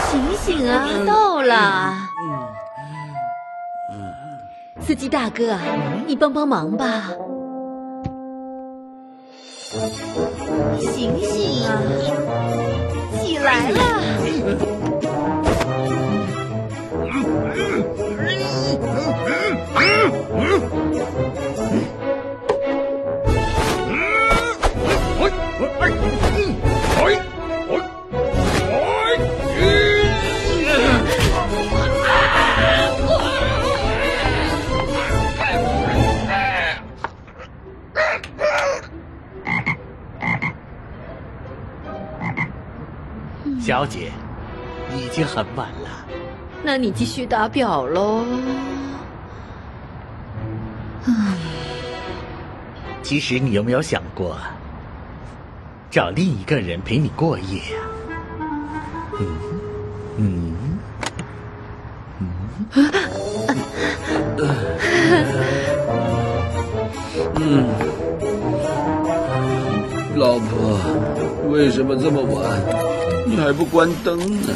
醒醒啊，到了！司机大哥，你帮帮忙吧。醒醒啊！来了！小姐，已经很晚了。那你继续打表喽。其实你有没有想过，找另一个人陪你过夜啊？嗯嗯嗯，老婆，为什么这么晚，你还不关灯呢？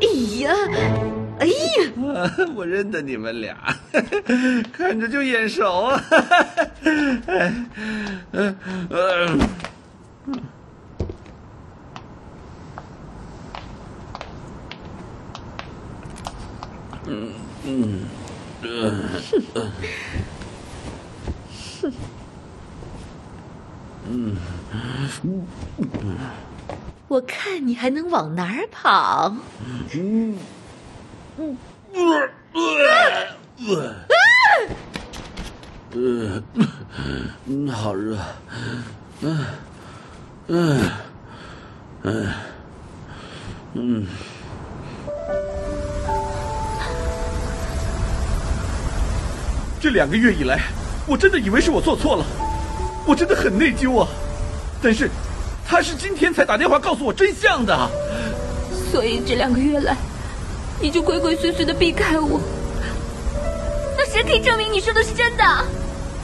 哎呀，哎呀！<laughs> 我认得你们俩，<laughs> 看着就眼熟啊！嗯 <laughs> 嗯嗯嗯嗯嗯嗯我看你还能往哪儿跑？嗯嗯呃，嗯，好热，嗯嗯嗯嗯。这两个月以来，我真的以为是我做错了，我真的很内疚啊。但是，他是今天才打电话告诉我真相的。所以这两个月来，你就鬼鬼祟祟的避开我。那谁可以证明你说的是真的？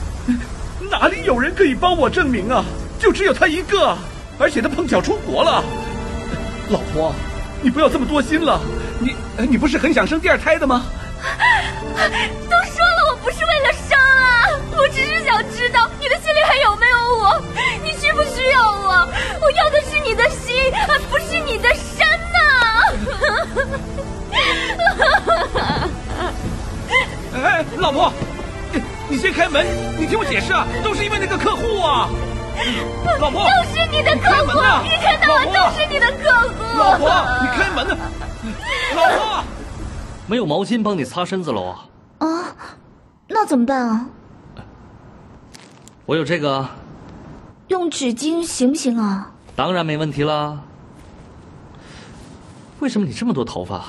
<laughs> 哪里有人可以帮我证明啊？就只有他一个，而且他碰巧出国了。老婆，你不要这么多心了。你你不是很想生第二胎的吗？<laughs> 都说了，我不是为了生啊，我只是想知道你的心里还有没有我，你需不需要我？我要的是你的心，而不是你的身呐、哎，老婆，你你先开门，你听我解释啊，都是因为那个客户啊。老婆，都是你的客户，开门呐！一天到晚老婆都是你的客户。老婆，你开门呐！老婆，没有毛巾帮你擦身子喽啊？啊，那怎么办啊？我有这个，用纸巾行不行啊？当然没问题啦。为什么你这么多头发？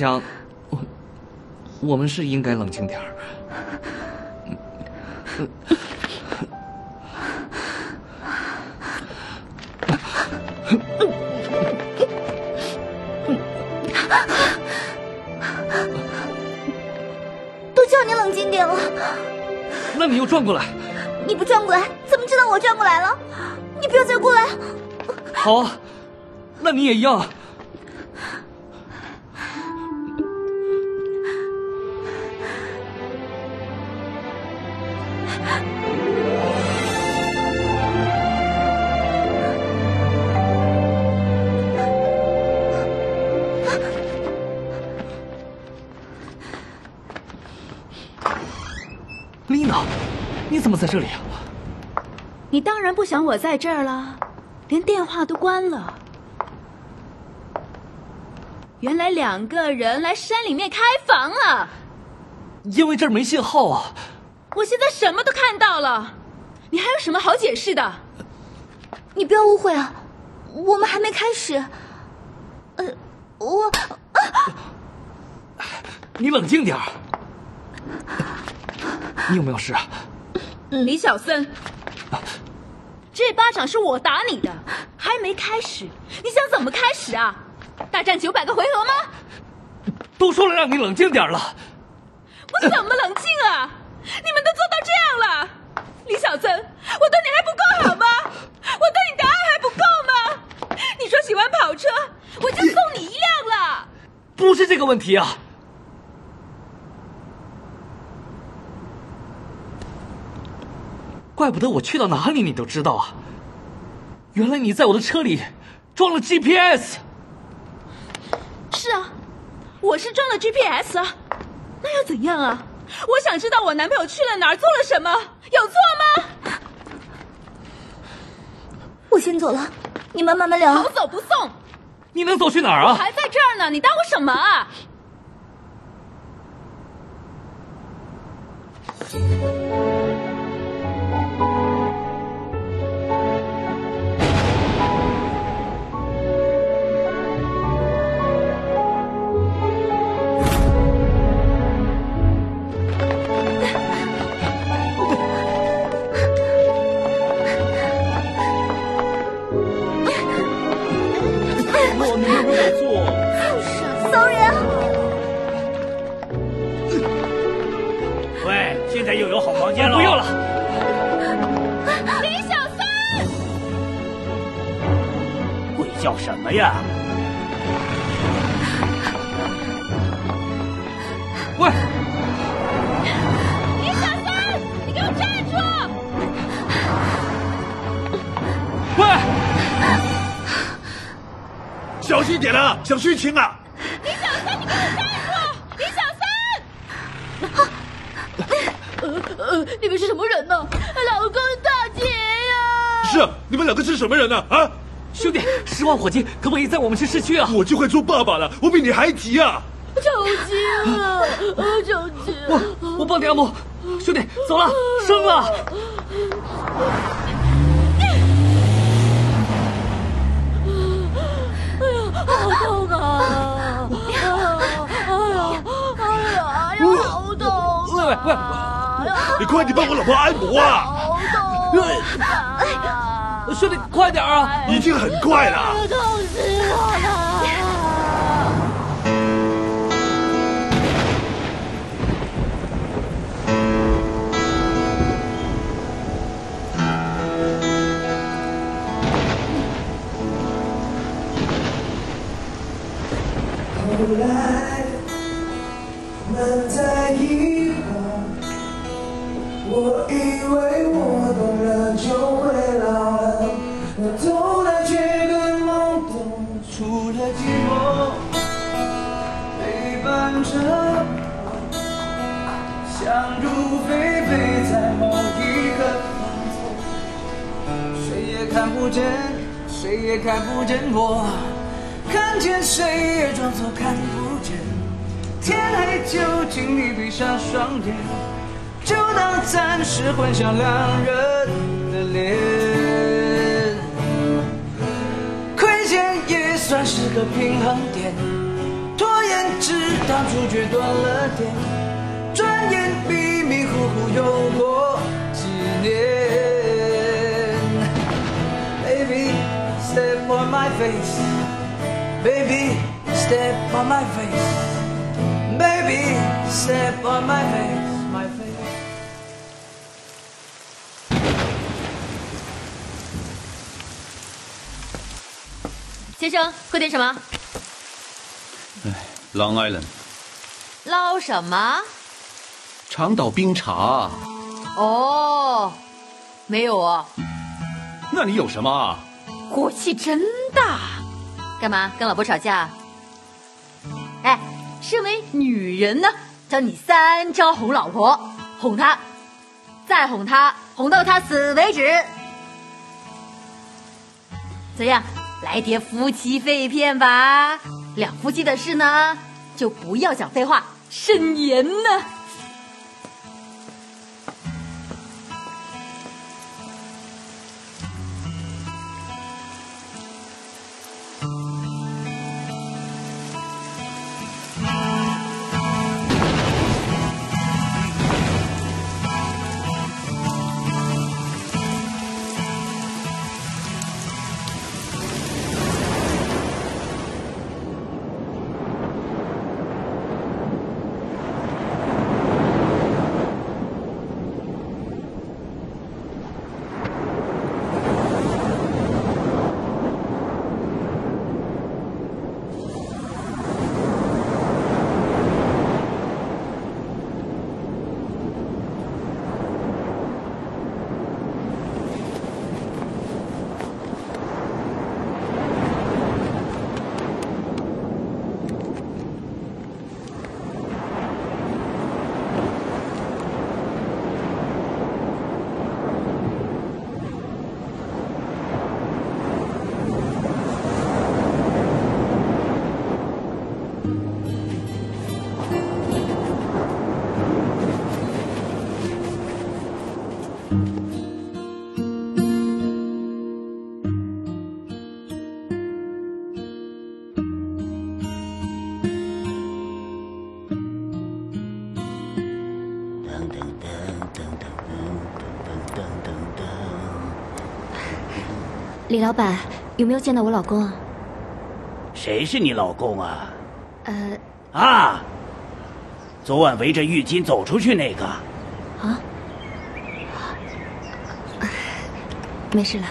想，我我们是应该冷静点儿。都叫你冷静点了，那你又转过来，你不转过来，怎么知道我转过来了？你不要再过来！好啊，那你也一样这里啊？你当然不想我在这儿了，连电话都关了。原来两个人来山里面开房了，因为这儿没信号啊。我现在什么都看到了。你还有什么好解释的？你不要误会啊，我们还没开始。呃，我啊，你冷静点儿。你有没有事啊？李小森，这巴掌是我打你的，还没开始，你想怎么开始啊？大战九百个回合吗？都说了让你冷静点了。我怎么冷静啊？你们都做到这样了，李小森，我对你还不够好吗？我对你的爱还不够吗？你说喜欢跑车，我就送你一辆了。不是这个问题啊。怪不得我去到哪里你都知道啊！原来你在我的车里装了 GPS。是啊，我是装了 GPS 啊，那又怎样啊？我想知道我男朋友去了哪儿，做了什么，有错吗？我先走了，你们慢慢聊。好走不送。你能走去哪儿啊？我还在这儿呢，你当我什么啊？情啊！李小三，你给我站住！李小三，呃呃，你们是什么人呢？老公大姐呀！是啊，你们两个是什么人呢？啊，兄弟，十万火急，可不可以在我们去市区啊？我就会做爸爸了，我比你还急啊！着急了，呃，着急。我我帮你按摩，兄弟，走了，生了。好痛啊！哎呀，哎呀，好痛！喂喂喂，你快点帮我老婆按摩啊！好痛啊！兄弟，快点啊！已经很快了。痛死我了！后来难在一块，我以为我懂了就会老了，我从来却更懵懂，除了寂寞。陪伴着我，像如飞飞在某一个方头，谁也看不见，谁也看不见我。看见谁也装作看不见，天黑就请你闭上双眼，就当暂时幻想两人的脸。亏欠也算是个平衡点，拖延只当主角断了电，转眼迷迷糊糊又过几年。Baby, step on my face. Baby, step on my face. Baby, step on my face, my face. 先生，喝点什么？Long Island 捞什么？长岛冰茶，哦，没有啊。那你有什么啊？火气真大，干嘛跟老婆吵架？哎，身为女人呢，教你三招哄老婆，哄她，再哄她，哄到她死为止。怎样？来点夫妻肺片吧。两夫妻的事呢，就不要讲废话，慎言呢。李老板，有没有见到我老公啊？谁是你老公啊？呃，啊，昨晚围着浴巾走出去那个。啊，没事了。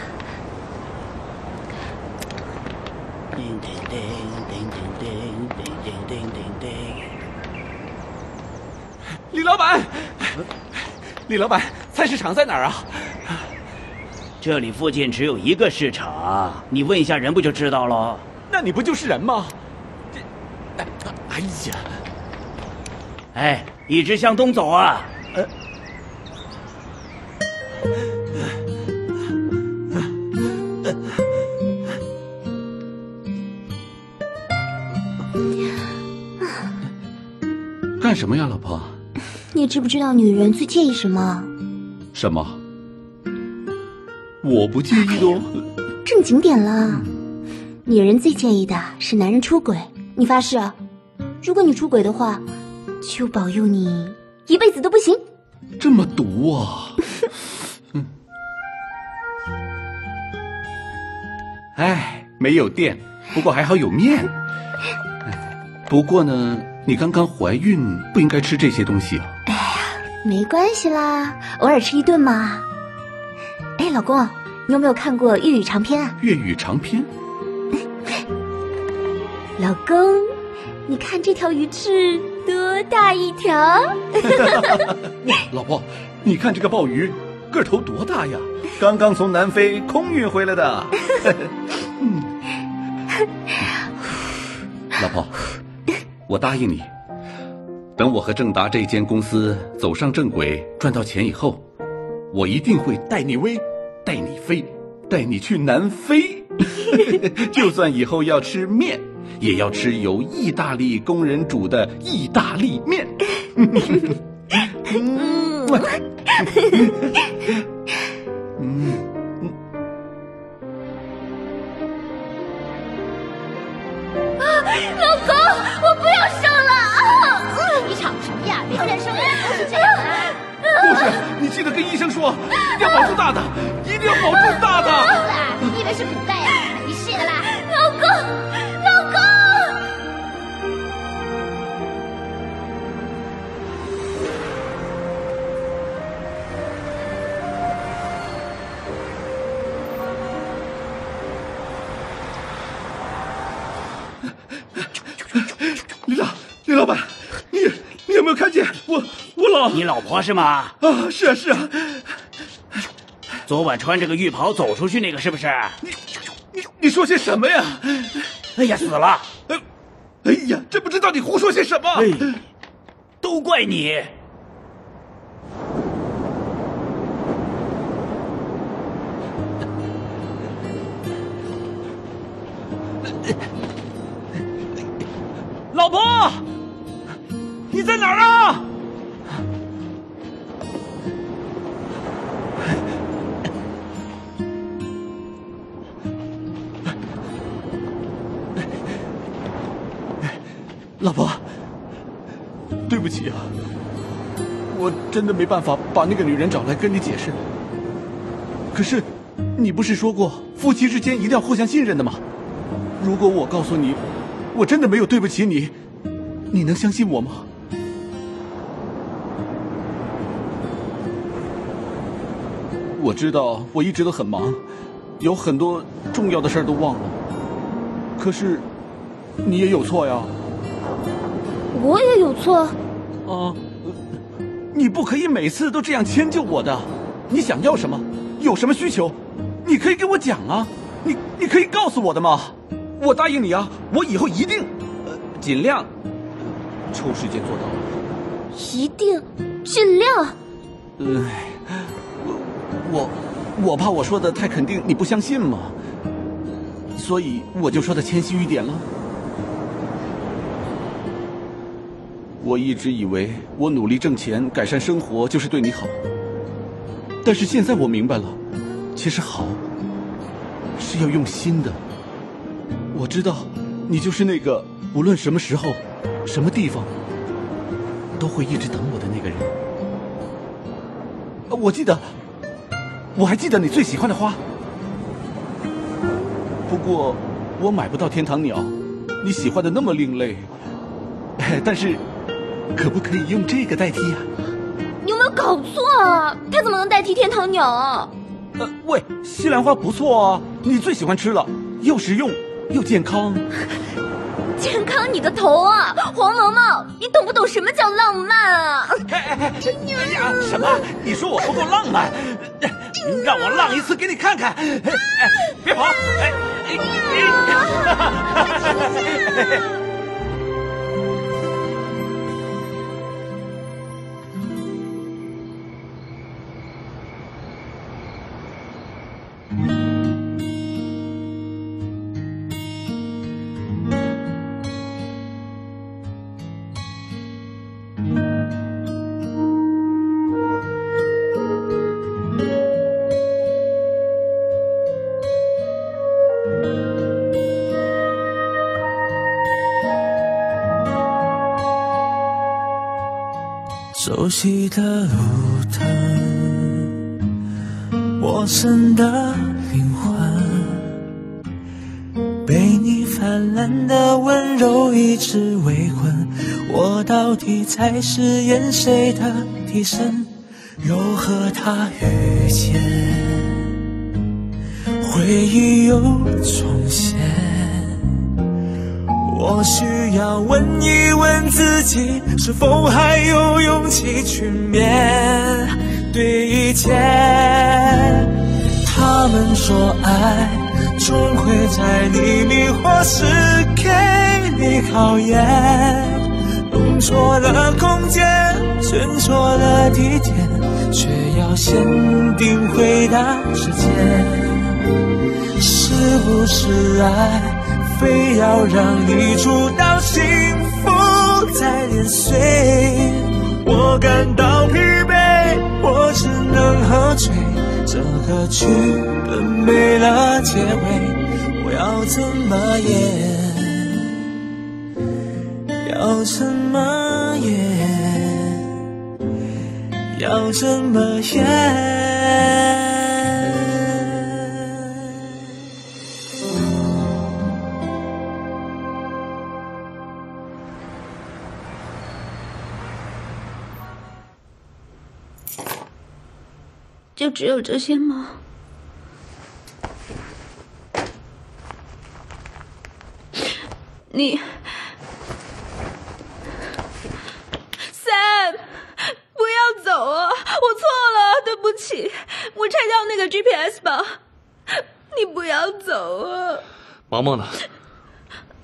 叮叮叮叮叮叮叮叮叮叮。李老板，李老板，菜市场在哪儿啊？这里附近只有一个市场，你问一下人不就知道了？那你不就是人吗？这，哎呀，哎，一直向东走啊！呃，干什么呀，老婆？你知不知道女人最介意什么？什么？我不介意的哦。正经点了，女人最介意的是男人出轨。你发誓，如果你出轨的话，就保佑你一辈子都不行。这么毒啊！<laughs> 哎，没有电，不过还好有面。不过呢，你刚刚怀孕，不应该吃这些东西啊。没关系啦，偶尔吃一顿嘛。哎，老公，你有没有看过粤语长篇啊？粤语长篇？老公，你看这条鱼翅多大一条？<laughs> 哇，老婆，你看这个鲍鱼个头多大呀？刚刚从南非空运回来的。嗯，老婆，我答应你，等我和正达这间公司走上正轨，赚到钱以后，我一定会带你威，带你飞，带你去南非。<laughs> 就算以后要吃面，也要吃由意大利工人煮的意大利面。嗯老公，我不要生了啊！你吵什么呀？别人生人不是这样！是，你记得跟医生说，一定要保住大的，一定要保住大的。够了，你以为是古代呀？没事了啦。老公，你老婆是吗？啊，是啊是啊。昨晚穿着个浴袍走出去那个是不是？你你你说些什么呀？哎呀，死了！哎呀，真不知道你胡说些什么。哎，都怪你。老婆，你在哪儿啊？老婆，对不起啊，我真的没办法把那个女人找来跟你解释。可是，你不是说过夫妻之间一定要互相信任的吗？如果我告诉你，我真的没有对不起你，你能相信我吗？我知道我一直都很忙，有很多重要的事儿都忘了。可是，你也有错呀。我也有错。啊，你不可以每次都这样迁就我的。你想要什么？有什么需求？你可以跟我讲啊。你你可以告诉我的嘛。我答应你啊，我以后一定，呃，尽量抽时间做到。一定，尽量。呃，我我我怕我说的太肯定，你不相信嘛。所以我就说的谦虚一点了。我一直以为我努力挣钱、改善生活就是对你好，但是现在我明白了，其实好是要用心的。我知道，你就是那个无论什么时候、什么地方都会一直等我的那个人。我记得，我还记得你最喜欢的花。不过我买不到天堂鸟，你喜欢的那么另类。<laughs> 但是，可不可以用这个代替啊？你有没有搞错啊？它怎么能代替天堂鸟啊？呃，喂，西兰花不错啊，你最喜欢吃了，又实用又健康。<laughs> 健康你个头啊！黄毛毛，你懂不懂什么叫浪漫啊？哎哎哎！呀，什么？你说我不够浪漫？让我浪一次给你看看！哎，别跑！哎，哎，熟悉的路灯，陌生的灵魂，被你泛滥的温柔一直围困。我到底在饰演谁的替身？又和他遇见，回忆又重现。我需要问一问自己，是否还有勇气去面对一切？他们说爱总会在你迷惑时给你考验，弄错了空间，选错了地点，却要限定回答时间，是不是爱？非要让一出到幸福再连碎，我感到疲惫，我只能喝醉。这个剧本没了结尾，我要怎么演？要怎么演？要怎么演？只有这些吗？你，Sam，不要走啊！我错了，对不起，我拆掉那个 GPS 吧。你不要走啊！毛毛呢？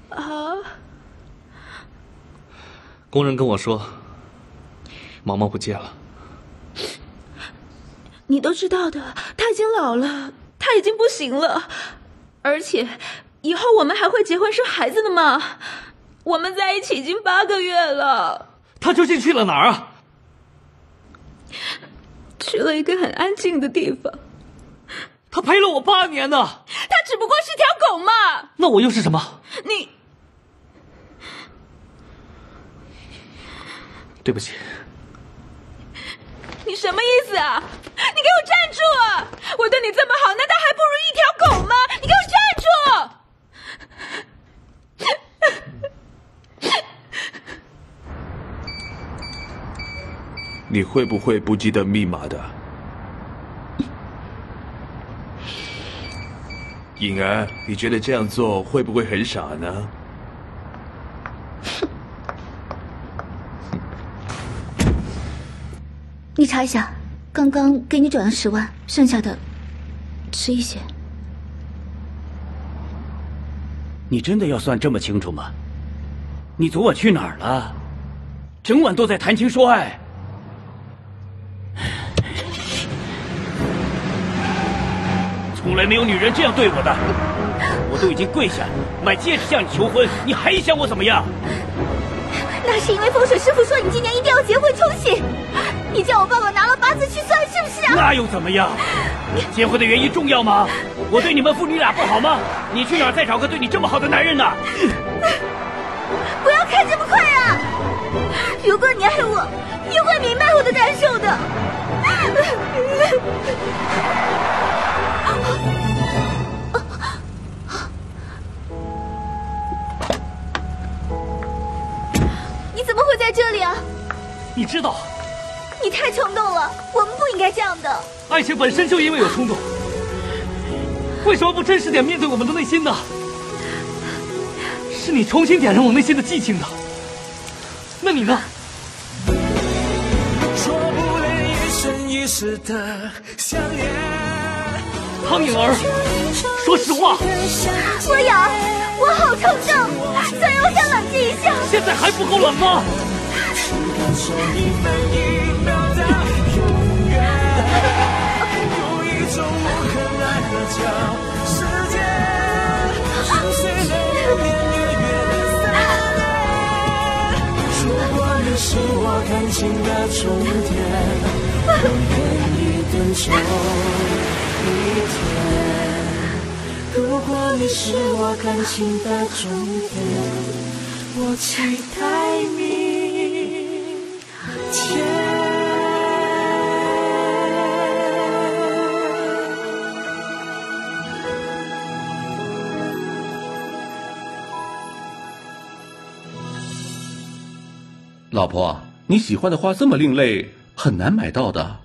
啊？工人跟我说，毛毛不见了。你都知道的，他已经老了，他已经不行了，而且以后我们还会结婚生孩子的嘛。我们在一起已经八个月了。他究竟去了哪儿啊？去了一个很安静的地方。他陪了我八年呢。他只不过是条狗嘛。那我又是什么？你，对不起。你什么意思啊？你给我站住啊！我对你这么好，难道还不如一条狗吗？你给我站住！你会不会不记得密码的？颖儿，你觉得这样做会不会很傻呢？你查一下，刚刚给你转了十万，剩下的吃一些。你真的要算这么清楚吗？你昨晚去哪儿了？整晚都在谈情说爱。从来没有女人这样对我的，我都已经跪下买戒指向你求婚，你还想我怎么样？那是因为风水师傅说你今年一定要结婚冲喜，你叫我爸爸拿了八字去算，是不是啊？那又怎么样？结婚的原因重要吗？我对你们父女俩不好吗？你去哪儿再找个对你这么好的男人呢？<laughs> 不要开这么快啊！如果你爱我，你会明白我的感受的。<laughs> 你怎么会在这里啊？你知道。你太冲动了，我们不应该这样的。爱情本身就因为有冲动，为什么不真实点面对我们的内心呢？是你重新点燃我内心的激情的，那你呢？说不一生一世的想念。汤颖儿，说实话，我有，我好冲动，所以我想冷静一下。现在还不够冷吗？有一种无可奈何叫时间，深邃的年年月月的思念。如果你是我感情的终点，我愿意等久一天。如果你是我感情的终点，我期待明天。老婆，你喜欢的花这么另类，很难买到的。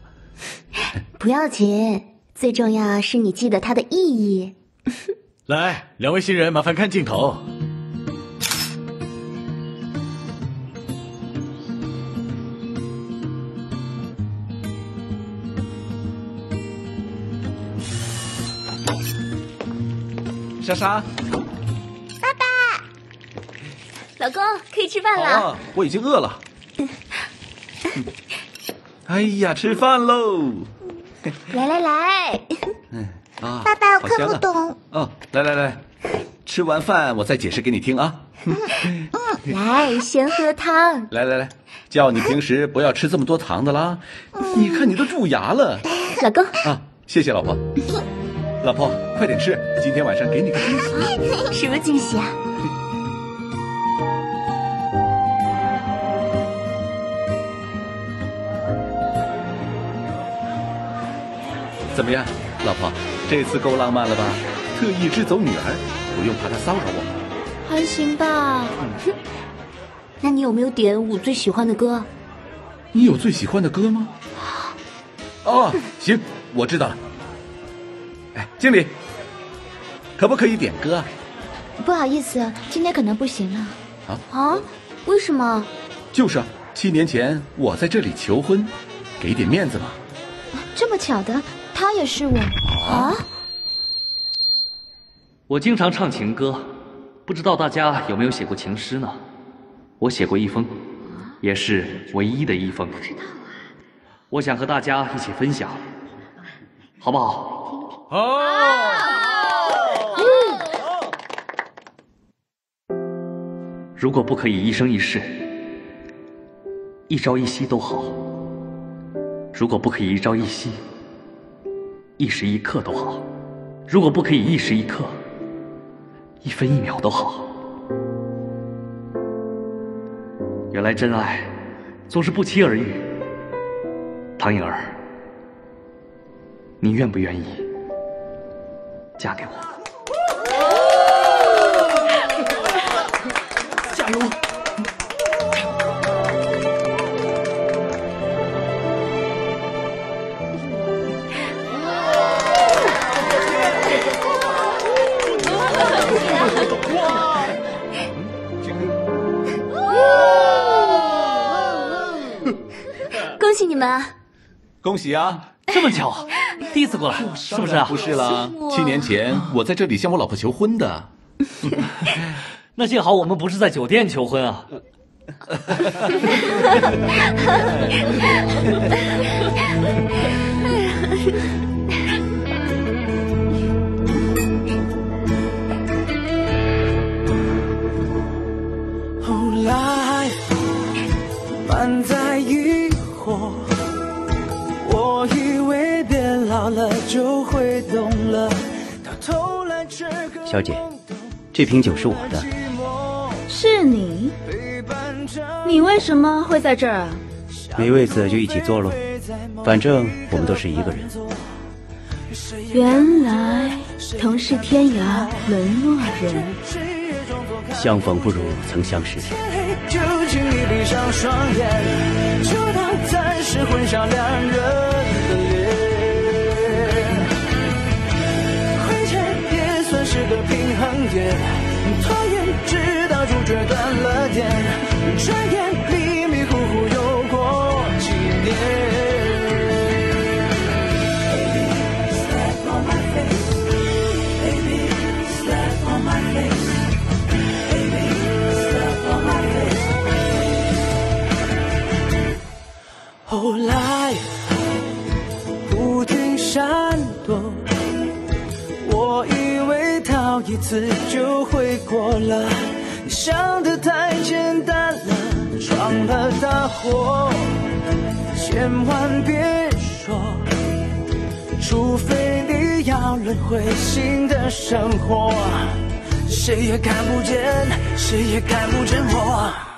<laughs> 不要紧，最重要是你记得它的意义。<laughs> 来，两位新人，麻烦看镜头。莎莎，老公，可以吃饭了。啊，我已经饿了。<laughs> 哎呀，吃饭喽！来来来，啊，爸爸，我看不懂。哦，来来来，吃完饭我再解释给你听啊。来，先喝汤。<laughs> 来来来，叫你平时不要吃这么多糖的啦。你看你都蛀牙了老公，啊！谢谢老婆。<laughs> 老婆，快点吃，今天晚上给你个惊喜。什么惊喜啊？怎么样，老婆？这次够浪漫了吧？特意支走女儿，不用怕她骚扰我们。还行吧。<laughs> 那你有没有点我最喜欢的歌？你有最喜欢的歌吗？<gasps> 哦，行，我知道了。哎，经理，可不可以点歌啊？不好意思，今天可能不行了。啊？为什么？就是啊，七年前我在这里求婚，给点面子嘛。这么巧的，他也是我。啊？我经常唱情歌，不知道大家有没有写过情诗呢？我写过一封，也是唯一的一封。我想和大家一起分享，好不好？如果不可以一生一世，一朝一夕都好；如果不可以一朝一夕，一时一刻都好；如果不可以一时一刻，一分一秒都好。原来真爱总是不期而遇。唐颖儿，你愿不愿意嫁给我？<laughs> 加油！们啊！恭喜啊！这么巧，第一次过来，是不是啊？不是啦，七年前我在这里向我老婆求婚的。<laughs> 那幸好我们不是在酒店求婚啊。<laughs> 就会懂了，到头来却更小姐，这瓶酒是我的。是你？你为什么会在这儿啊？没位子就一起坐喽，反正我们都是一个人。原来同是天涯沦落人。相逢不如曾相识。究竟你比上双眼，就当暂时混淆两人拖延，直到主角断了电，转眼迷迷糊糊又过几年。后来不停闪躲。为逃一次就会过了，你想的太简单了，闯了大祸，千万别说，除非你要轮回新的生活，谁也看不见，谁也看不见我。